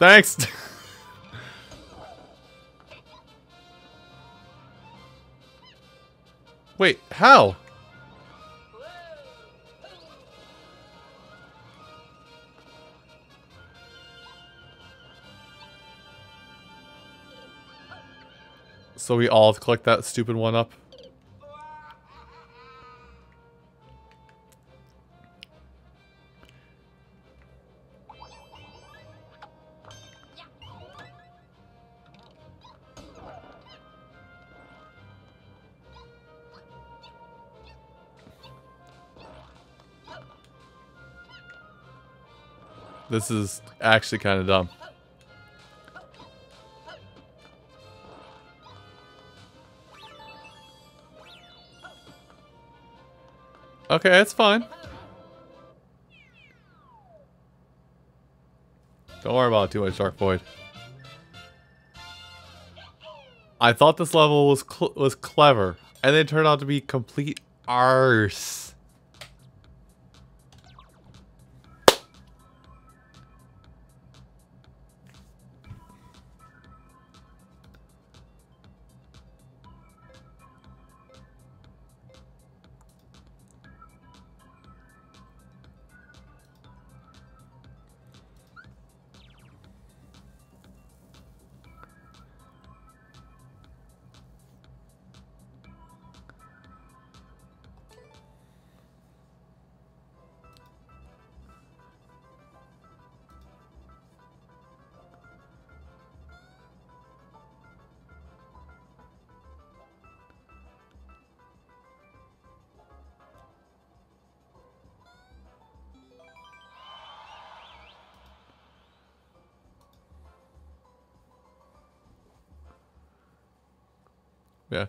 A: Thanks. Wait, how? So we all click that stupid one up? This is actually kind of dumb. Okay, it's fine. Don't worry about it too much, Dark Void. I thought this level was was clever, and it turned out to be complete arse. Yeah.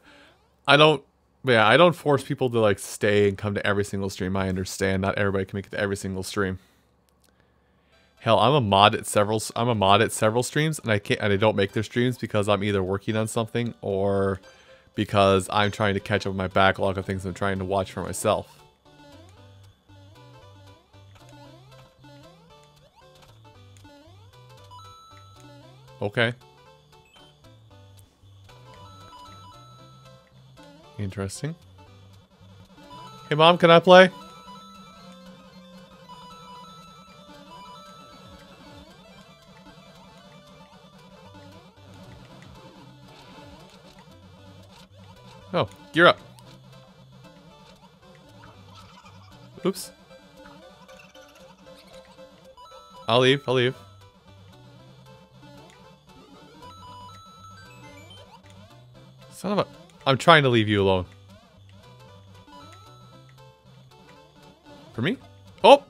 A: I don't yeah, I don't force people to like stay and come to every single stream. I understand not everybody can make it to every single stream. Hell, I'm a mod at several I'm a mod at several streams and I can't and I don't make their streams because I'm either working on something or because I'm trying to catch up with my backlog of things I'm trying to watch for myself. Interesting. Hey, Mom, can I play? Oh, gear up. Oops. I'll leave, I'll leave. Son of a... I'm trying to leave you alone. For me? Oh!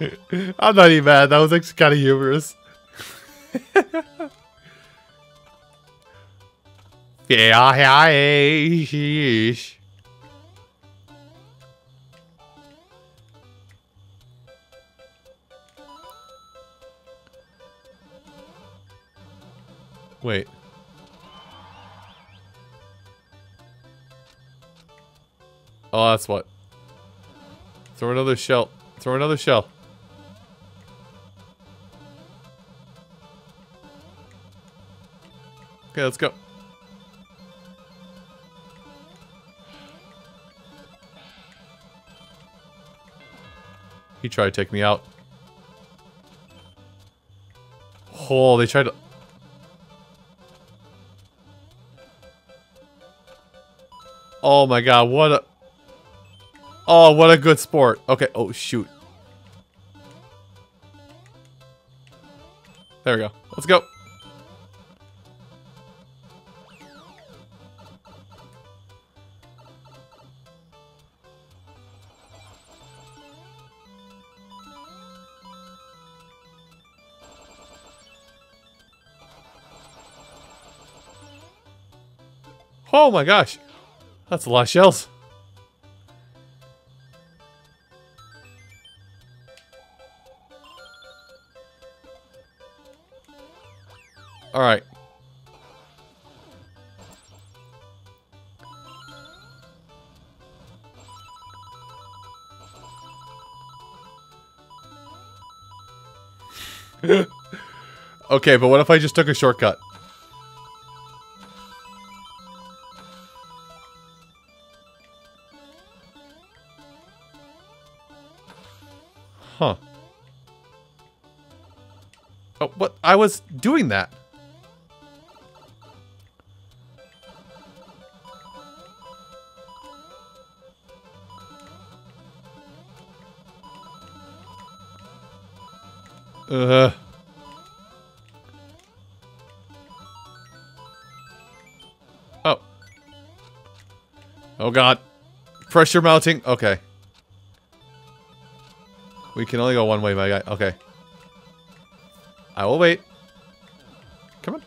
A: I'm not even mad. That was actually kind of humorous. Yeah, yeah, sheesh. Wait. Oh, that's what. Throw another shell. Throw another shell. Okay, let's go. He tried to take me out. Oh, they tried to... Oh my god, what a... Oh, what a good sport. Okay, oh shoot. There we go. Let's go. My gosh. That's a lot of shells. Alright. okay, but what if I just took a shortcut? I was doing that. Uh. Oh. Oh god. Pressure mounting. Okay. We can only go one way, my guy. Okay. I will wait. Come on.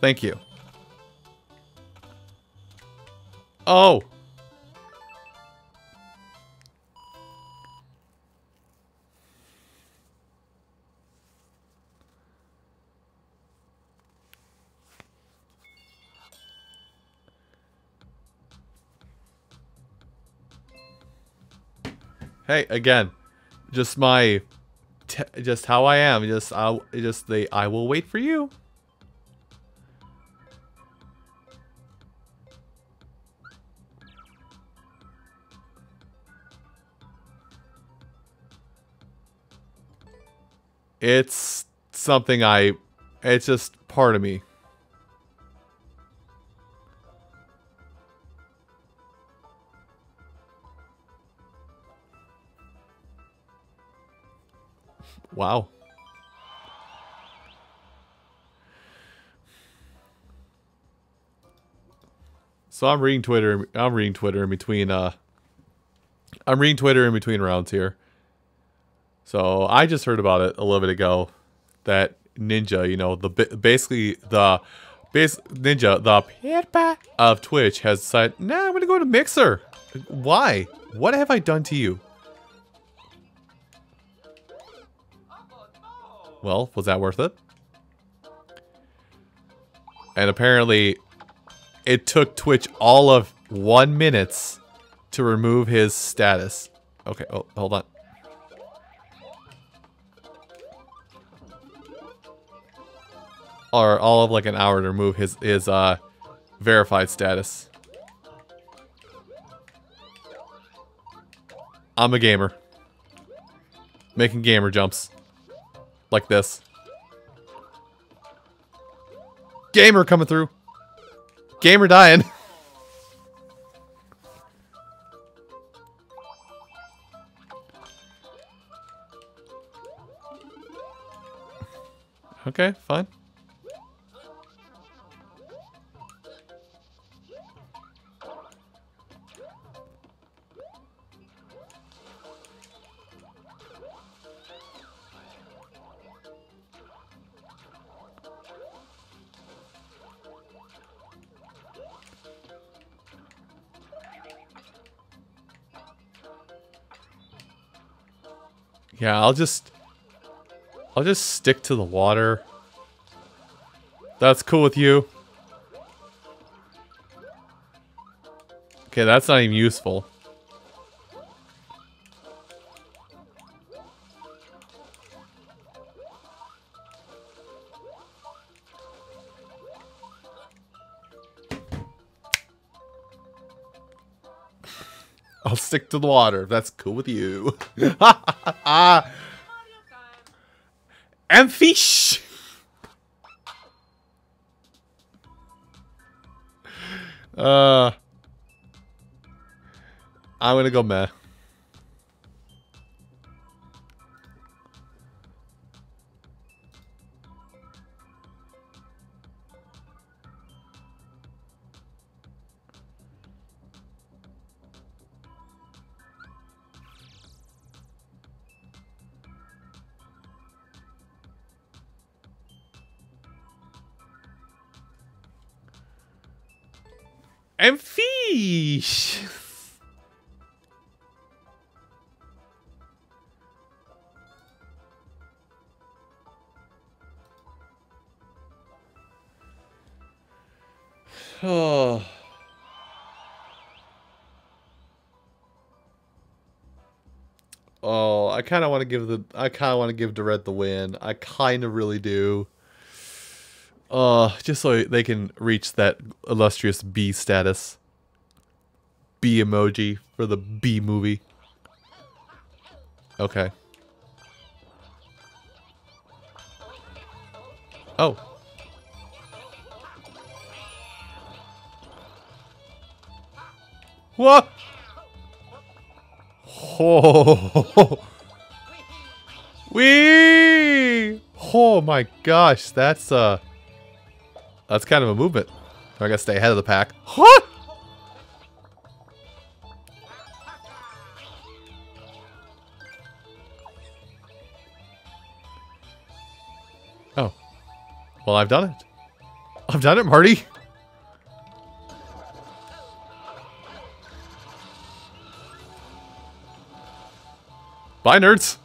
A: Thank you. Oh! Hey, again, just my, just how I am. Just I, just the I will wait for you. It's something I, it's just part of me. Wow. So I'm reading Twitter. I'm reading Twitter in between. Uh, I'm reading Twitter in between rounds here. So I just heard about it a little bit ago. That Ninja, you know, the basically the base Ninja, the of Twitch has decided, nah, I'm gonna go to Mixer. Why? What have I done to you? Well, was that worth it? And apparently, it took Twitch all of one minutes to remove his status. Okay, oh, hold on. Or all of like an hour to remove his his uh verified status. I'm a gamer. Making gamer jumps. Like this. Gamer coming through. Gamer dying. okay, fine. Yeah, I'll just... I'll just stick to the water. That's cool with you. Okay, that's not even useful. Stick to the water that's cool with you. and fish! Uh, I'm gonna go meh. And fish. Oh. Oh, I kind of want to give the I kind of want to give Dorette the win. I kind of really do. Uh, just so they can reach that illustrious B status. B emoji for the B movie. Okay. Oh. What? Oh. Wee! Oh my gosh, that's uh that's kind of a movement. I gotta stay ahead of the pack. What? Oh. Well, I've done it. I've done it, Marty. Bye, nerds.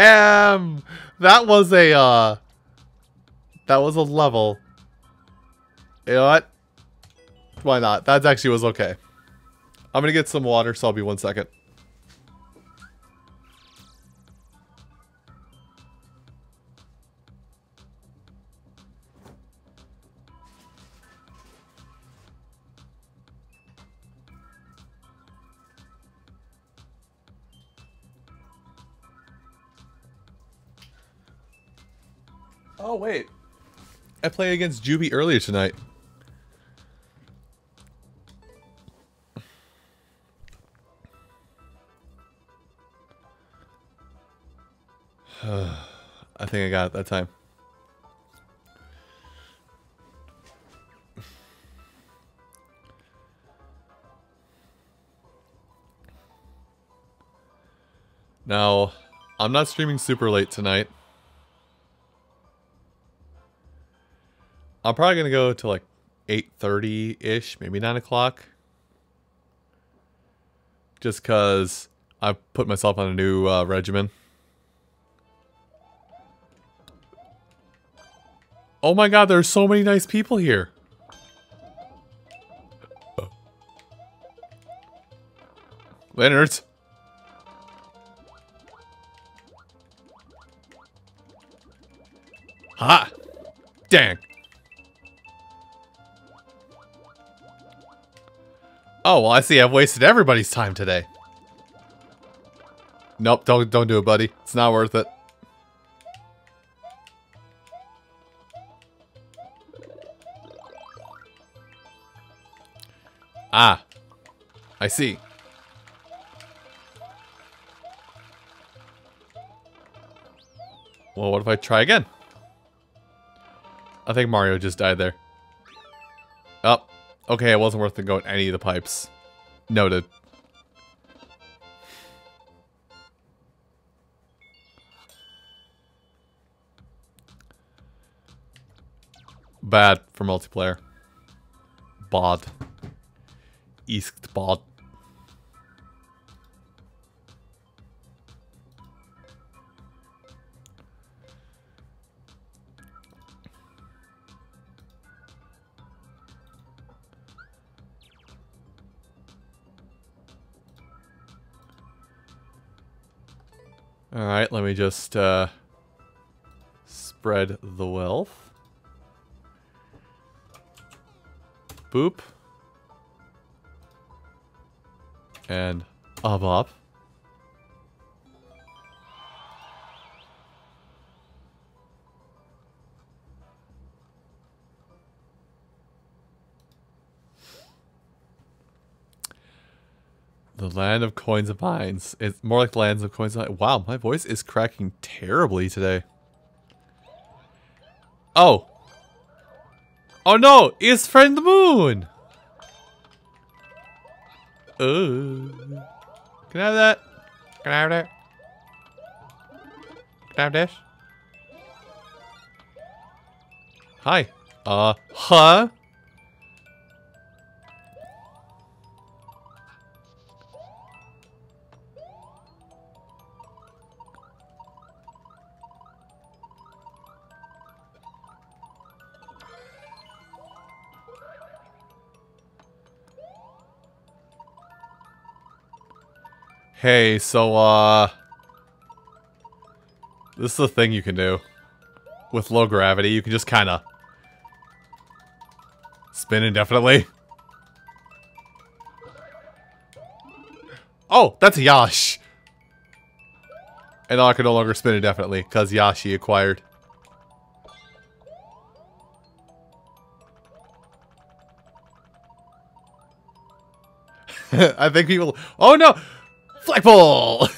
A: Um, that was a, uh, that was a level. You know what? Why not? That actually was okay. I'm gonna get some water, so I'll be one second. I played against Juby earlier tonight. I think I got it that time. Now, I'm not streaming super late tonight. I'm probably gonna go to like 8:30 ish, maybe nine o'clock. Just cause I put myself on a new uh, regimen. Oh my god, there's so many nice people here. Leonard. Ha! Dang. Oh, well, I see I've wasted everybody's time today. Nope, don't don't do it, buddy. It's not worth it. Ah. I see. Well, what if I try again? I think Mario just died there. Oh, okay, it wasn't worth to go in any of the pipes. Noted. Bad for multiplayer. Bod. East bod. Alright, let me just uh, spread the wealth. Boop. And up up. The land of coins and vines. It's more like the lands of coins and. Wow, my voice is cracking terribly today. Oh. Oh no, it's friend the moon. Oh. Can I have that? Can I have that? Can I have this? Hi. Uh, huh? Hey, so, uh... This is the thing you can do. With low gravity, you can just kind of... Spin indefinitely. Oh, that's a Yash! And now I can no longer spin indefinitely, because Yoshi acquired. I think people... Oh no! Flagpole!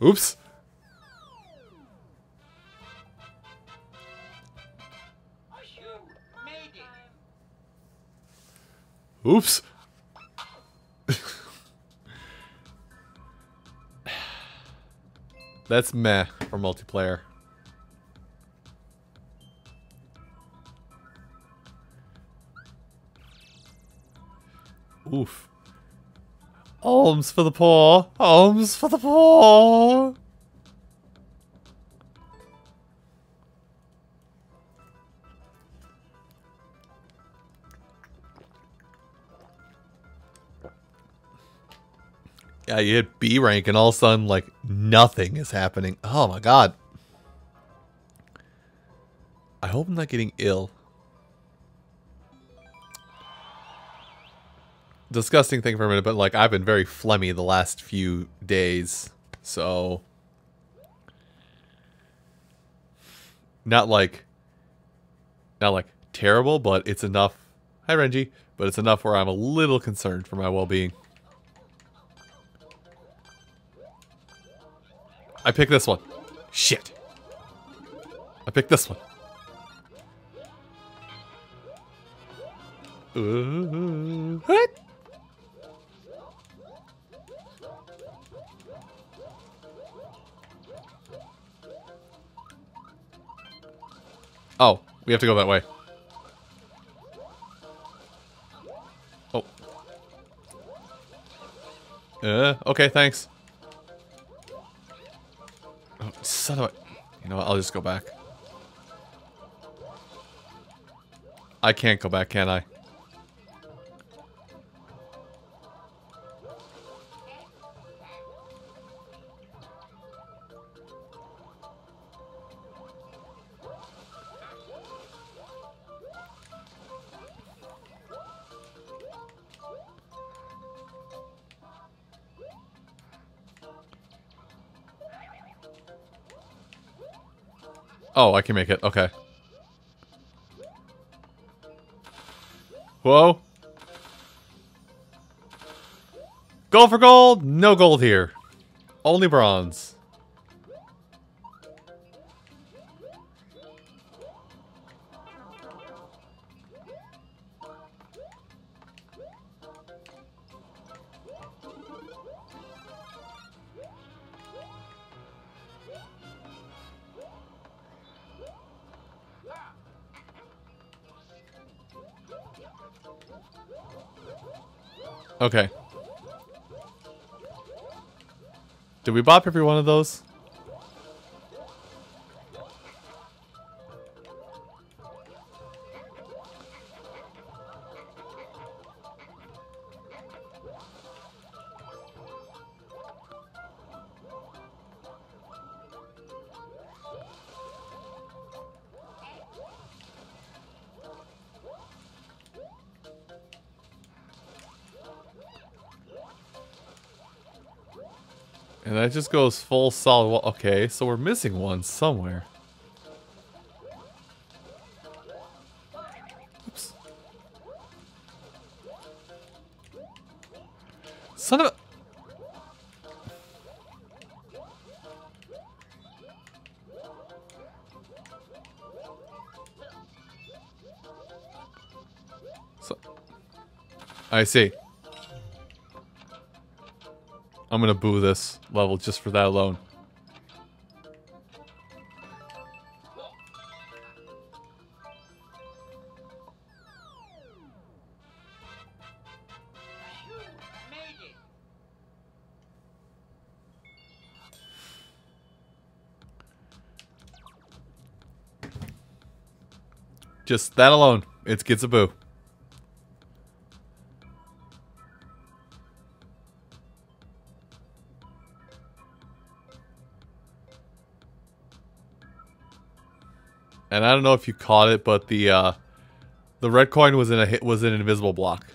A: Oops. Oops. That's meh for multiplayer. Oof. Alms for the poor. Alms for the poor. Yeah, you hit B rank and all of a sudden, like, nothing is happening. Oh my god. I hope I'm not getting ill. Disgusting thing for a minute, but like, I've been very phlegmy the last few days. So... Not like... Not like terrible, but it's enough. Hi, Renji. But it's enough where I'm a little concerned for my well-being. I picked this one. Shit. I picked this one. Uh, what? Oh, we have to go that way. Oh. Uh, okay, thanks. Oh, son of a... You know what, I'll just go back. I can't go back, can I? Oh, I can make it. Okay. Whoa. Go for gold. No gold here. Only bronze. Okay. Did we bop every one of those? Just goes full solid wall. Okay, so we're missing one somewhere. Oops. Son of. So... I see. I'm gonna boo this level just for that alone. Just that alone, it gets a boo. I don't know if you caught it, but the uh, the red coin was in a hit was in an invisible block.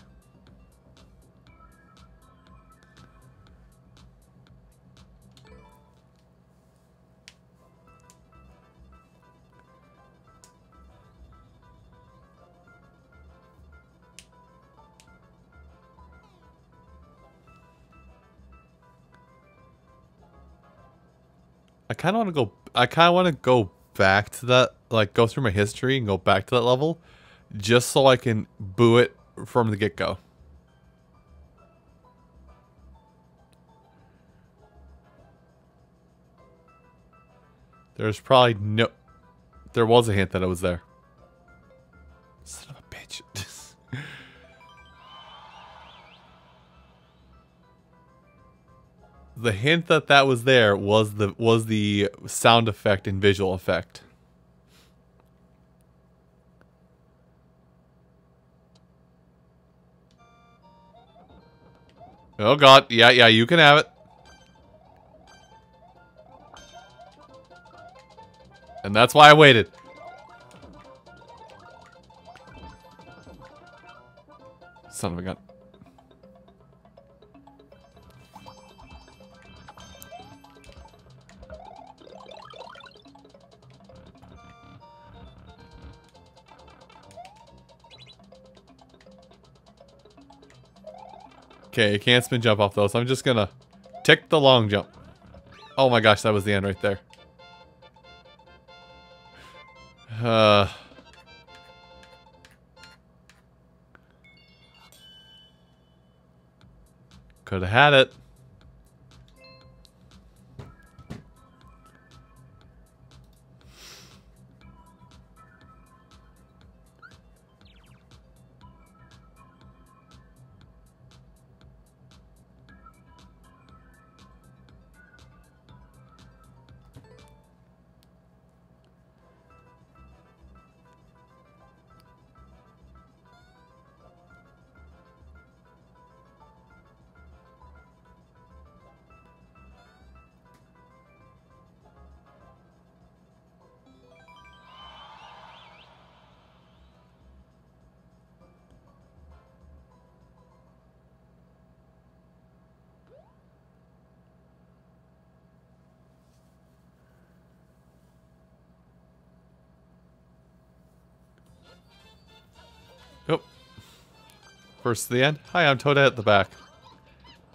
A: I kind of want to go. I kind of want to go back to that, like go through my history and go back to that level, just so I can boo it from the get go. There's probably no. There was a hint that it was there. Son of a bitch. the hint that that was there was the was the sound effect and visual effect. Oh god, yeah, yeah, you can have it. And that's why I waited. Son of a gun. Okay, can't spin jump off those. So I'm just gonna tick the long jump. Oh my gosh, that was the end right there. Uh... Could have had it. First to the end. Hi, I'm Toadette at the back.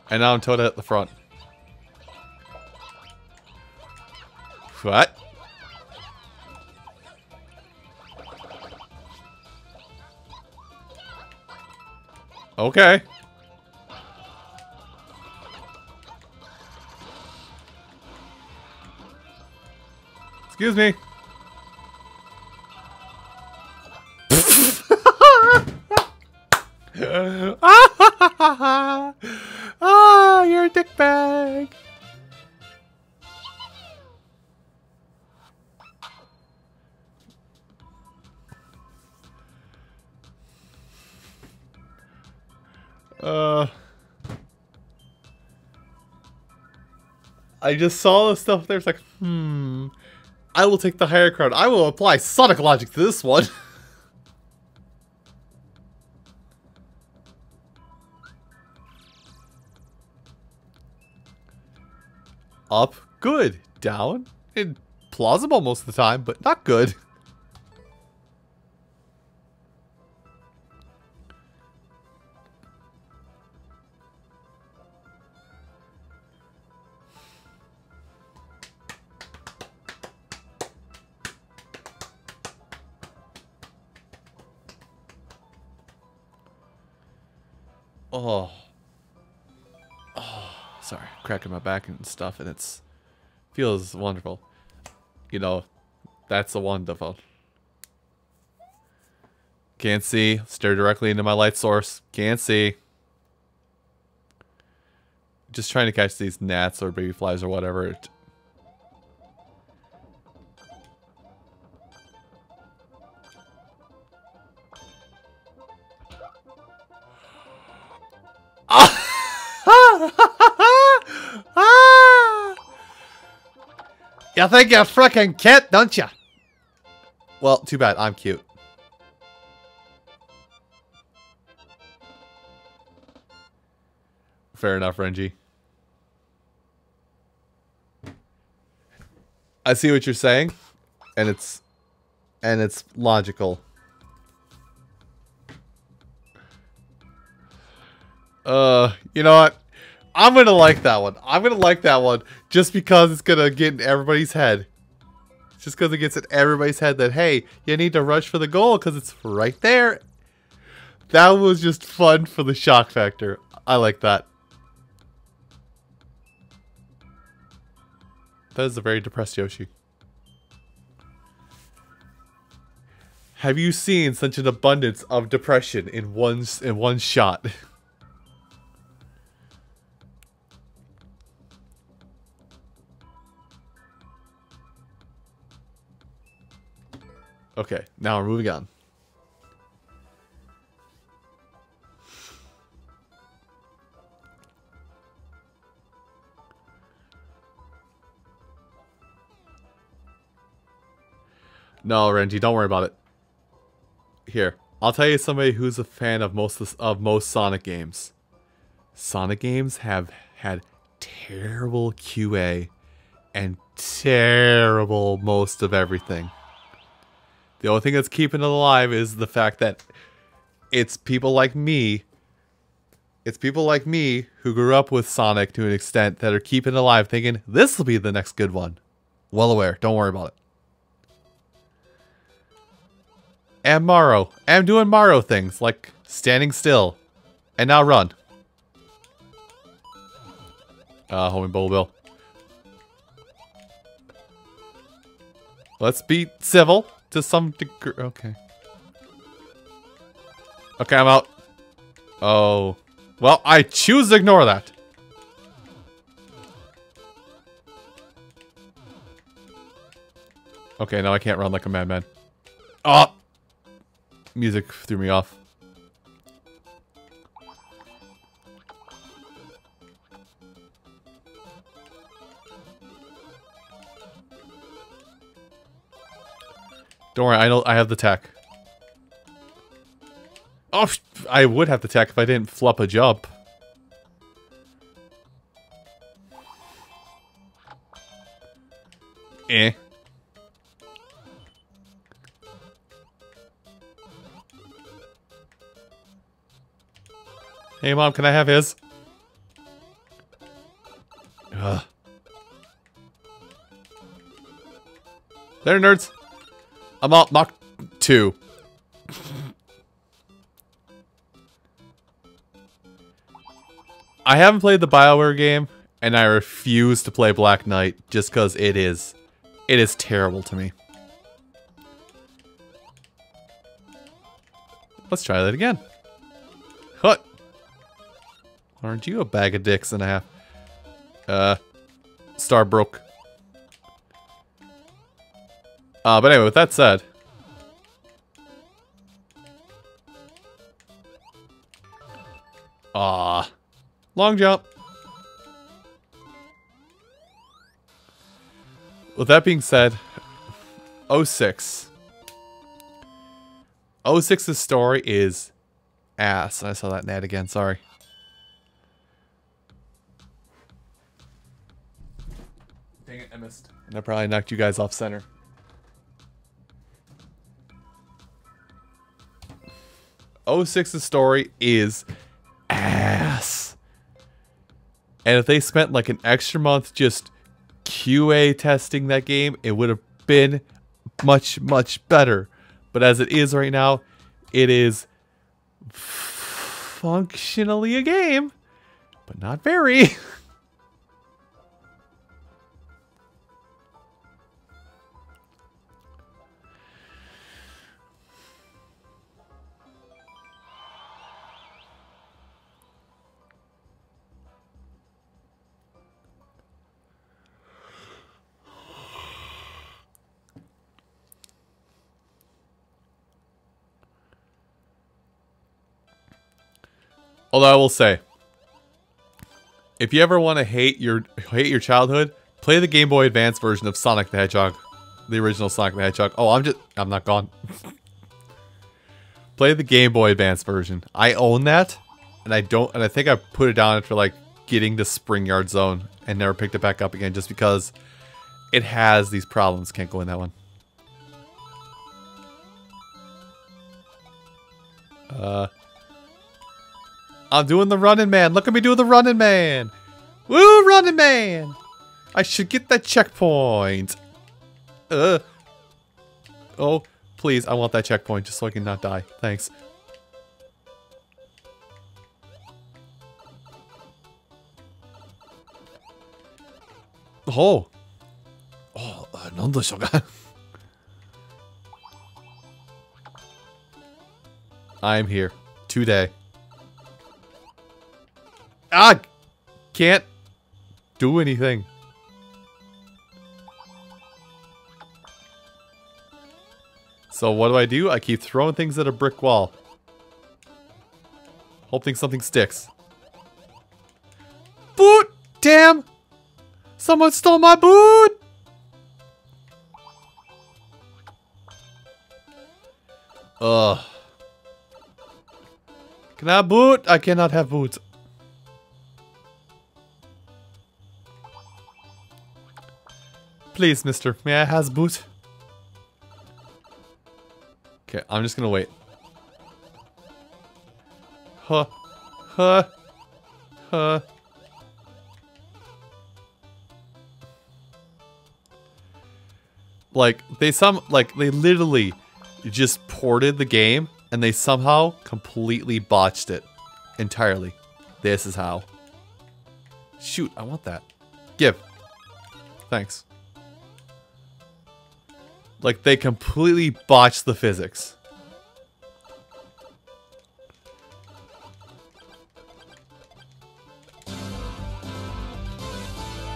A: And now I'm Toadette at the front. What? Okay. Excuse me. I just saw the stuff there. It's like, hmm. I will take the higher crowd. I will apply Sonic logic to this one. Up, good. Down, plausible most of the time, but not good. My back and stuff, and it's feels wonderful. You know, that's a wonderful. Can't see. Stare directly into my light source. Can't see. Just trying to catch these gnats or baby flies or whatever.
B: You think you're freaking cute, don't you?
A: Well, too bad. I'm cute. Fair enough, Renji. I see what you're saying, and it's and it's logical. Uh, you know what? I'm gonna like that one. I'm gonna like that one just because it's gonna get in everybody's head. Just because it gets in everybody's head that hey, you need to rush for the goal because it's right there. That was just fun for the shock factor. I like that. That is a very depressed Yoshi. Have you seen such an abundance of depression in one in one shot? Okay, now we're moving on. No, Renji, don't worry about it. Here, I'll tell you somebody who's a fan of most of, of most Sonic games. Sonic games have had terrible QA and terrible most of everything. The only thing that's keeping it alive is the fact that it's people like me. It's people like me who grew up with Sonic to an extent that are keeping it alive thinking this will be the next good one. Well aware. Don't worry about it. And Maro. I'm doing Maro things like standing still. And now run. Uh, homie Bubble Bill. Let's be civil to some degree. Okay. Okay, I'm out. Oh. Well, I choose to ignore that. Okay, now I can't run like a madman. Oh! Music threw me off. Don't worry, I don't. I have the tech. Oh, I would have the tech if I didn't flop a jump. Eh. Hey, Mom, can I have his? Ugh. There, nerds. I'm out. Knock two. I haven't played the Bioware game, and I refuse to play Black Knight just because it is, it is terrible to me. Let's try that again. What? Aren't you a bag of dicks and a half? Uh, star broke. Uh, but anyway, with that said. Ah, long jump. With that being said, 06. 06's story is ass. I saw that net again, sorry. Dang it, I missed. And I probably knocked you guys off center. Oh six's story is ass. And if they spent like an extra month just QA testing that game, it would have been much, much better. But as it is right now, it is functionally a game, but not very. Although I will say, if you ever want to hate your hate your childhood, play the Game Boy Advance version of Sonic the Hedgehog, the original Sonic the Hedgehog. Oh, I'm just I'm not gone. play the Game Boy Advance version. I own that, and I don't, and I think I put it down after like getting the Spring Yard Zone and never picked it back up again, just because it has these problems. Can't go in that one. Uh. I'm doing the running man. Look at me do the running man. Woo, running man. I should get that checkpoint. Uh. Oh, please. I want that checkpoint just so I can not die. Thanks. Oh. Oh, uh, なんでしょうか I'm here. Today. Ah! Can't do anything. So what do I do? I keep throwing things at a brick wall. Hoping something sticks. Boot! Damn! Someone stole my boot! Ugh. Can I boot? I cannot have boots. Please, mister, may I has boot? Okay, I'm just gonna wait. Huh. Huh. Huh. Like, they some, like, they literally just ported the game and they somehow completely botched it entirely. This is how. Shoot, I want that. Give. Thanks. Like, they completely botched the physics.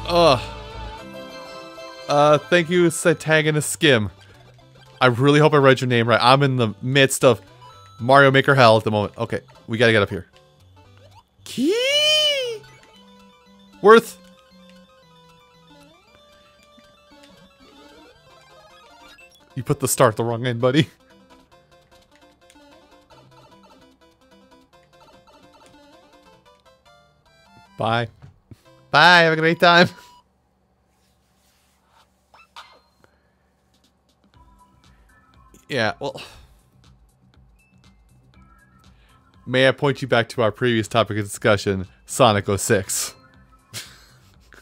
A: Ugh. Uh, thank you, Satanganus Skim. I really hope I read your name right. I'm in the midst of Mario Maker hell at the moment. Okay, we gotta get up here. Key! Worth You put the start the wrong end, buddy. Bye. Bye, have a great time. yeah, well... may I point you back to our previous topic of discussion, Sonic 06.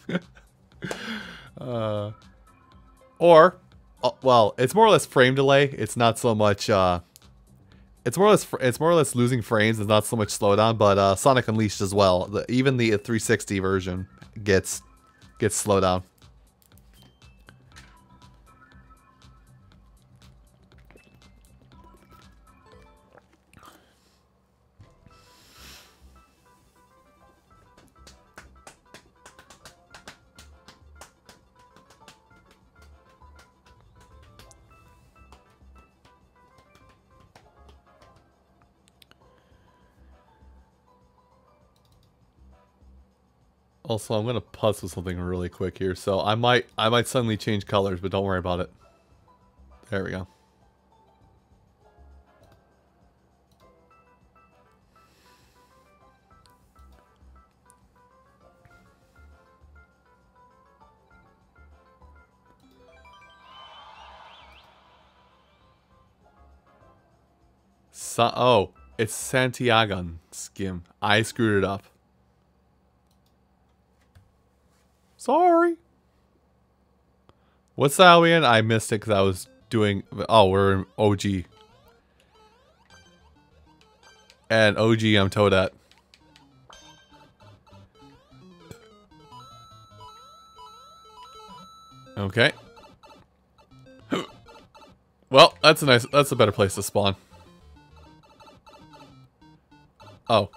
A: uh, or, uh, well, it's more or less frame delay. It's not so much. Uh, it's more or less. It's more or less losing frames. It's not so much slowdown, but uh, Sonic Unleashed as well. The, even the 360 version gets gets slowdown. Also, I'm gonna with something really quick here, so I might I might suddenly change colors, but don't worry about it. There we go. So, oh, it's Santiago skim. I screwed it up. Sorry. What's that again? I missed it because I was doing... Oh, we're in OG. And OG I'm Toadette. Okay. well, that's a nice... That's a better place to spawn. Oh.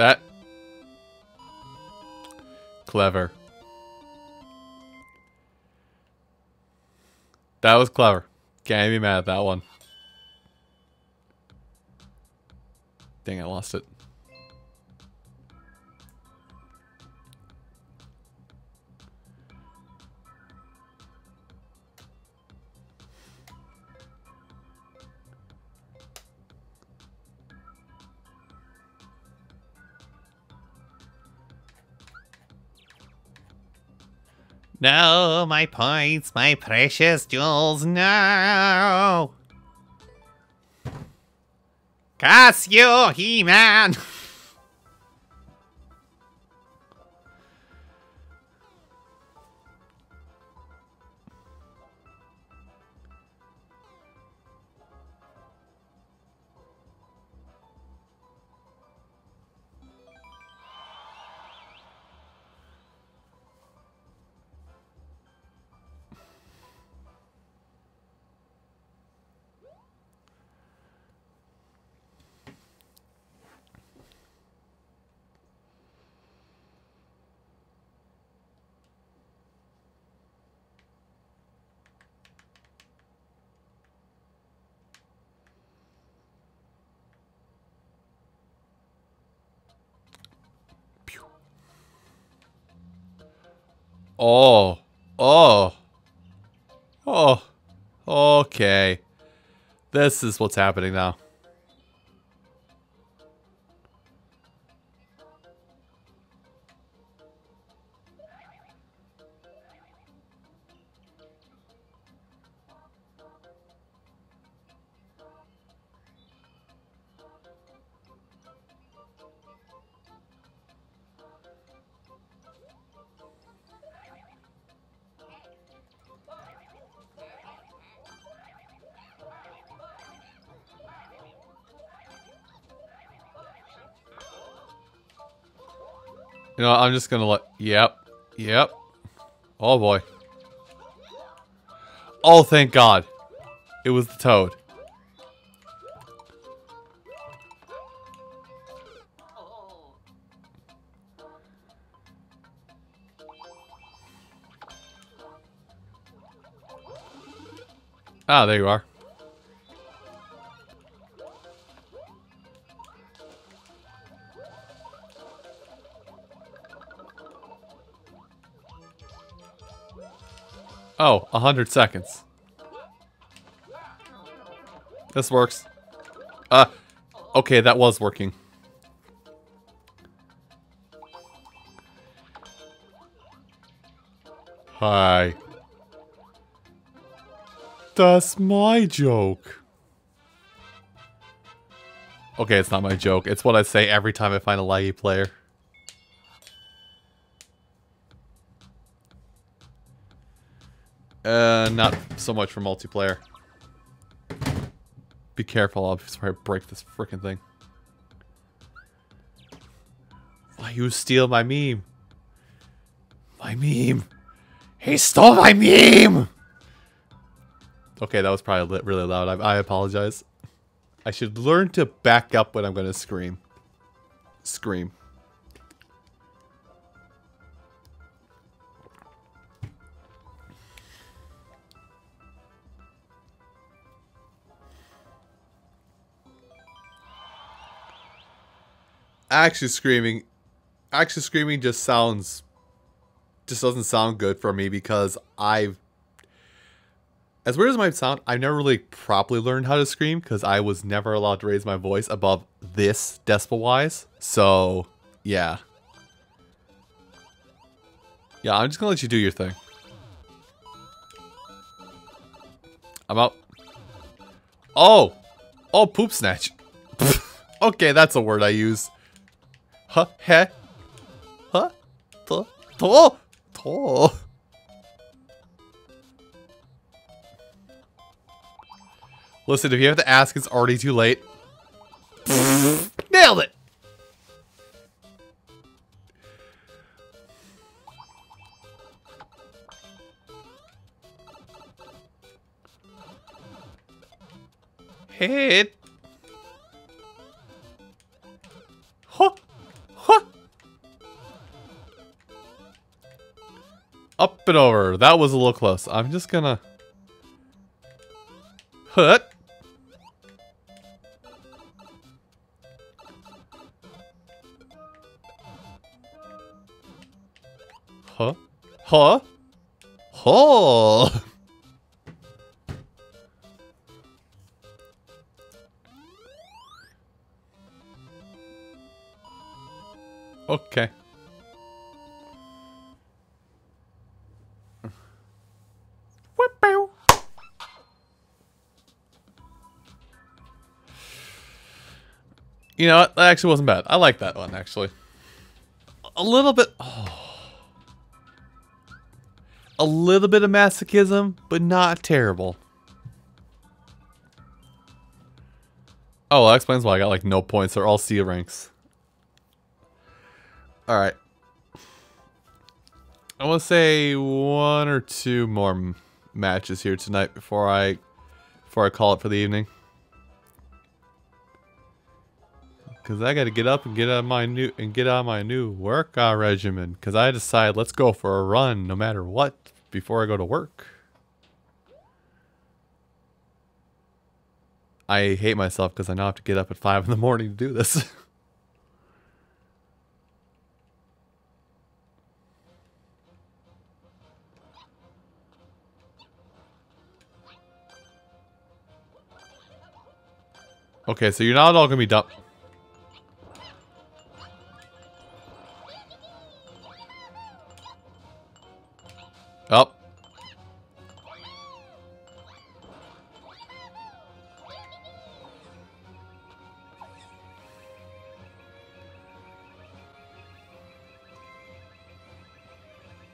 A: That. Clever. That was clever. Can't be mad at that one. Dang, I lost it.
B: No, my points, my precious jewels, no! Curse you, He-Man!
A: Oh. Oh. Oh. Okay. This is what's happening now. Know, I'm just gonna let... Yep. Yep. Oh, boy. Oh, thank God. It was the toad. Ah, there you are. Oh, 100 seconds. This works. Uh, okay, that was working. Hi. That's my joke. Okay, it's not my joke. It's what I say every time I find a laggy player. Uh, not so much for multiplayer. Be careful, I'll before I break this freaking thing. Why you steal my meme? My meme. He stole my meme! Okay, that was probably really loud. I, I apologize. I should learn to back up when I'm to scream. Scream. Actually screaming, actually screaming just sounds, just doesn't sound good for me because I've as weird as it might sound, I've never really properly learned how to scream because I was never allowed to raise my voice above this decibel wise. So, yeah. Yeah, I'm just gonna let you do your thing. I'm out. Oh! Oh, poop snatch. okay, that's a word I use. Huh? Heh? Huh? To? To? To? Listen, if you have to ask, it's already too late. Nailed it! Hit. Up and over. That was a little close. I'm just gonna... Hut. Huh? Huh? Huh? okay. You know, that actually wasn't bad. I like that one, actually. A little bit... Oh a little bit of masochism, but not terrible. Oh, that explains why I got like no points. They're all C ranks. Alright. I want to say one or two more matches here tonight before I before I call it for the evening. Cause I got to get up and get out my new and get on my new workout regimen. Cause I decide let's go for a run no matter what before I go to work. I hate myself because I now have to get up at 5 in the morning to do this. okay, so you're not all going to be done.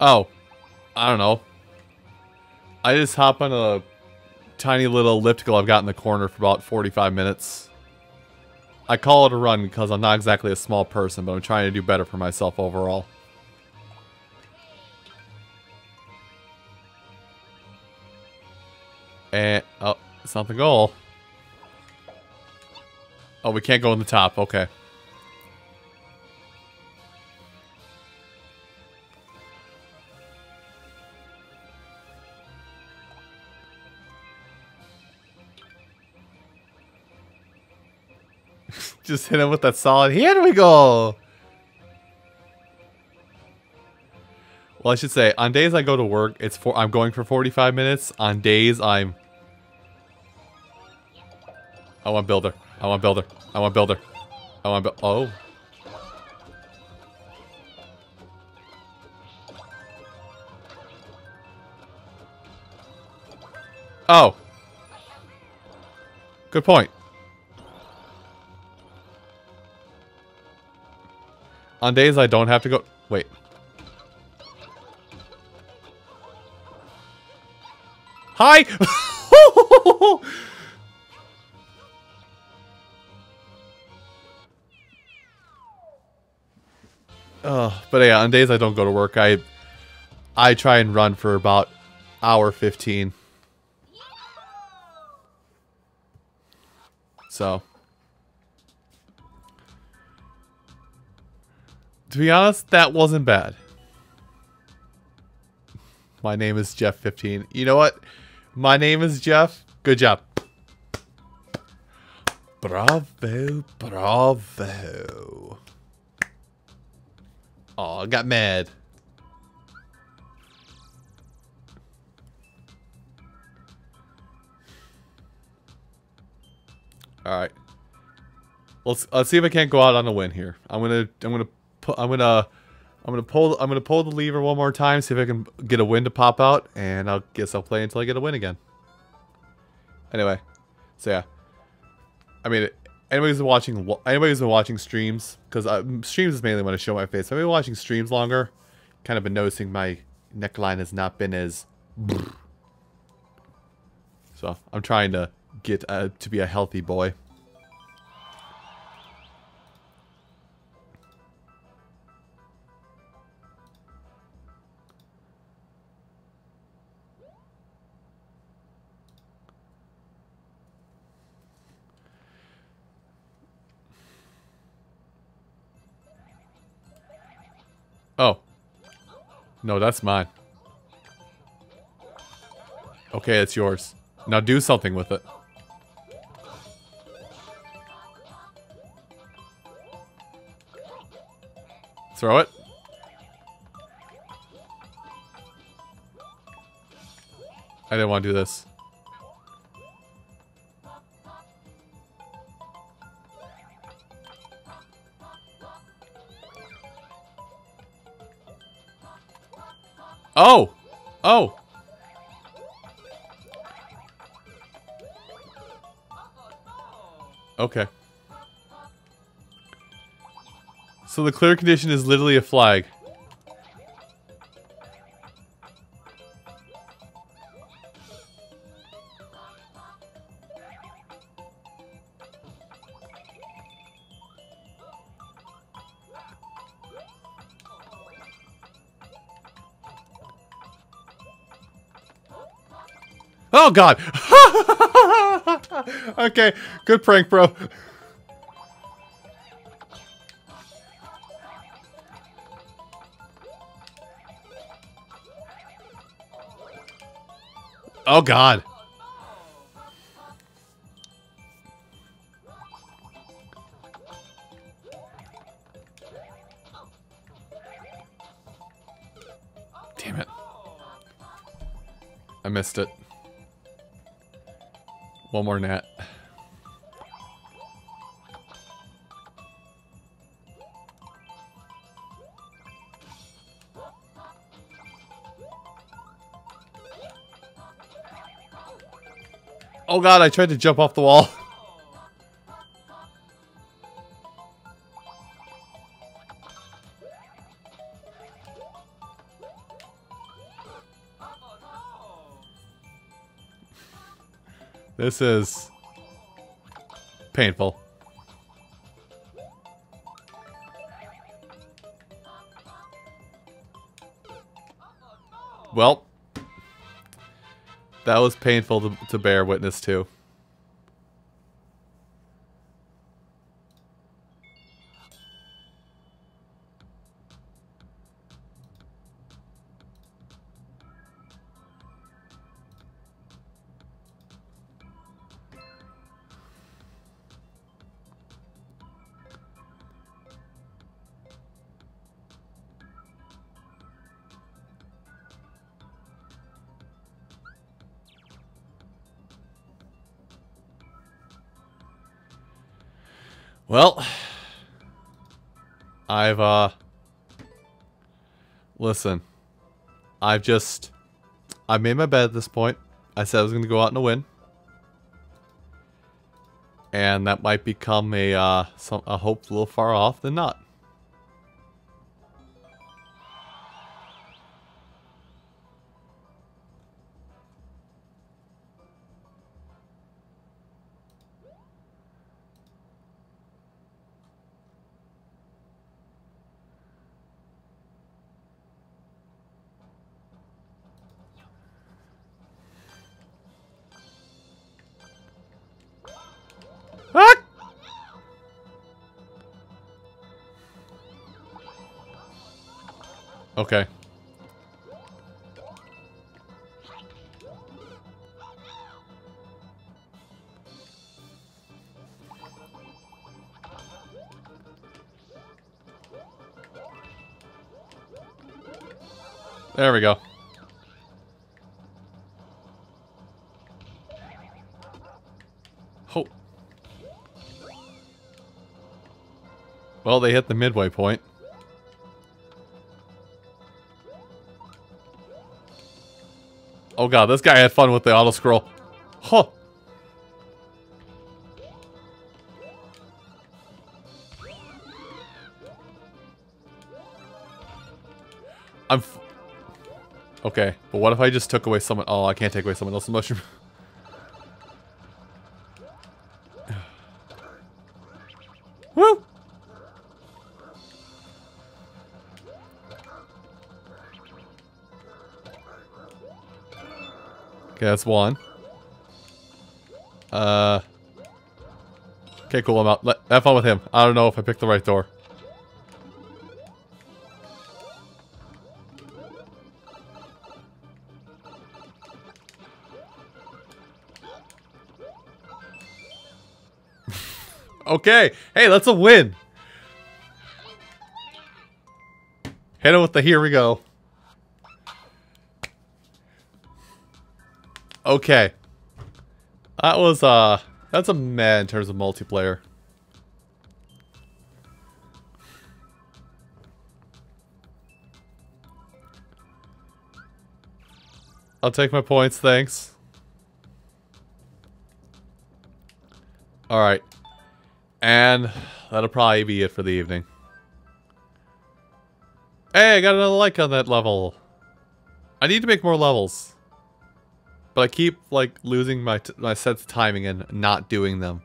A: Oh. I don't know. I just hop on a tiny little elliptical I've got in the corner for about 45 minutes. I call it a run because I'm not exactly a small person, but I'm trying to do better for myself overall. And, oh, it's not the goal. Oh, we can't go in the top. Okay. Just hit him with that solid. Here we go. Well, I should say, on days I go to work, it's for I'm going for 45 minutes. On days I'm I want builder. I want builder. I want builder. I want builder. Oh. Oh. Good point. On days I don't have to go... Wait. Hi! Oh, but yeah, on days I don't go to work, I I try and run for about hour 15. So. To be honest, that wasn't bad. My name is Jeff15. You know what? My name is Jeff. Good job. Bravo, bravo. Oh, I got mad. All right. Let's let's see if I can't go out on a win here. I'm gonna I'm gonna I'm gonna I'm gonna pull I'm gonna pull the lever one more time. See if I can get a win to pop out, and I'll guess I'll play until I get a win again. Anyway, so yeah. I mean, anybody's been watching anybody's been watching streams because uh, streams is mainly when I show my face. I've been watching streams longer. Kind of been noticing my neckline has not been as. So I'm trying to get uh, to be a healthy boy. Oh. No, that's mine. Okay, it's yours. Now do something with it. Throw it. I didn't want to do this. Oh! Oh! Okay. So the clear condition is literally a flag. Oh god! okay, good prank, bro. Oh god. Damn it. I missed it. One more net. Oh god, I tried to jump off the wall. This is painful. Well, that was painful to, to bear witness to. I've, uh, listen, I've just, I made my bed at this point. I said I was going to go out and win. And that might become a, uh, some, a hope a little far off than not. The midway point. Oh god, this guy had fun with the auto scroll. Huh. I'm. Okay, but what if I just took away someone? Oh, I can't take away someone else's mushroom. Woo! Okay, that's one. Uh. Okay, cool. I'm out. Let, have fun with him. I don't know if I picked the right door. okay. Hey, that's a win. Hit him with the here we go. Okay. That was, uh, that's a meh in terms of multiplayer. I'll take my points, thanks. Alright. And that'll probably be it for the evening. Hey, I got another like on that level. I need to make more levels. But I keep, like, losing my, my sense of timing and not doing them.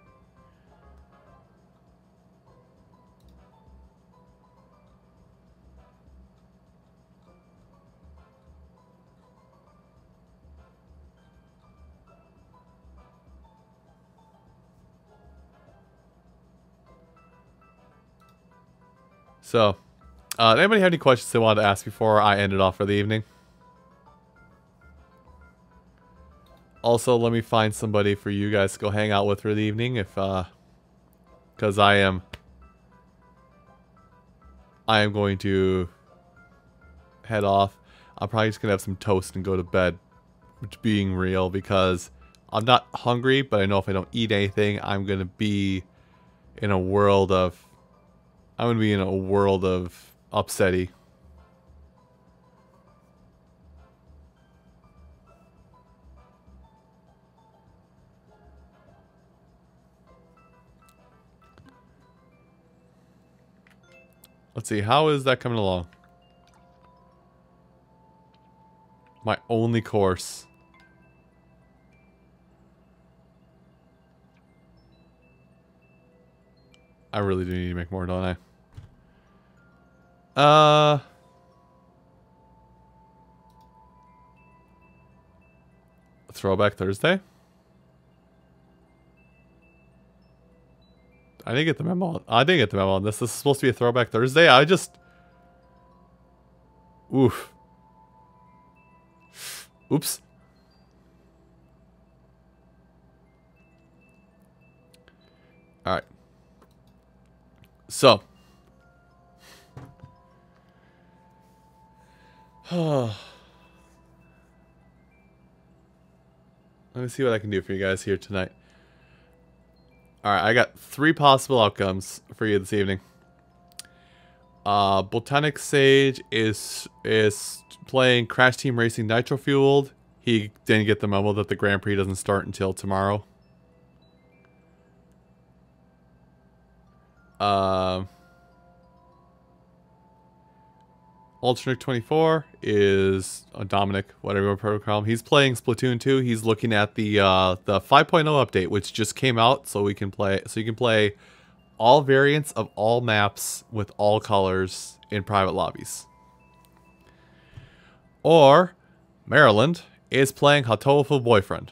A: So, uh, anybody have any questions they wanted to ask before I end it off for the evening? Also, let me find somebody for you guys to go hang out with for the evening if, uh, because I am, I am going to head off. I'm probably just going to have some toast and go to bed, which being real, because I'm not hungry, but I know if I don't eat anything, I'm going to be in a world of, I'm going to be in a world of upsetty. Let's see, how is that coming along? My only course. I really do need to make more, don't I? Uh... Throwback Thursday? I didn't get the memo. I didn't get the memo on this. This is supposed to be a Throwback Thursday. I just... Oof. Oops. Alright. So. Let me see what I can do for you guys here tonight. Alright, I got three possible outcomes for you this evening. Uh, Botanic Sage is is playing Crash Team Racing Nitro Fueled he didn't get the memo that the Grand Prix doesn't start until tomorrow. Um, Alternate 24 is uh, Dominic, whatever you want to call him. He's playing Splatoon 2. He's looking at the uh, the 5.0 update, which just came out, so we can play. So you can play all variants of all maps with all colors in private lobbies. Or Maryland is playing Hatoful Boyfriend.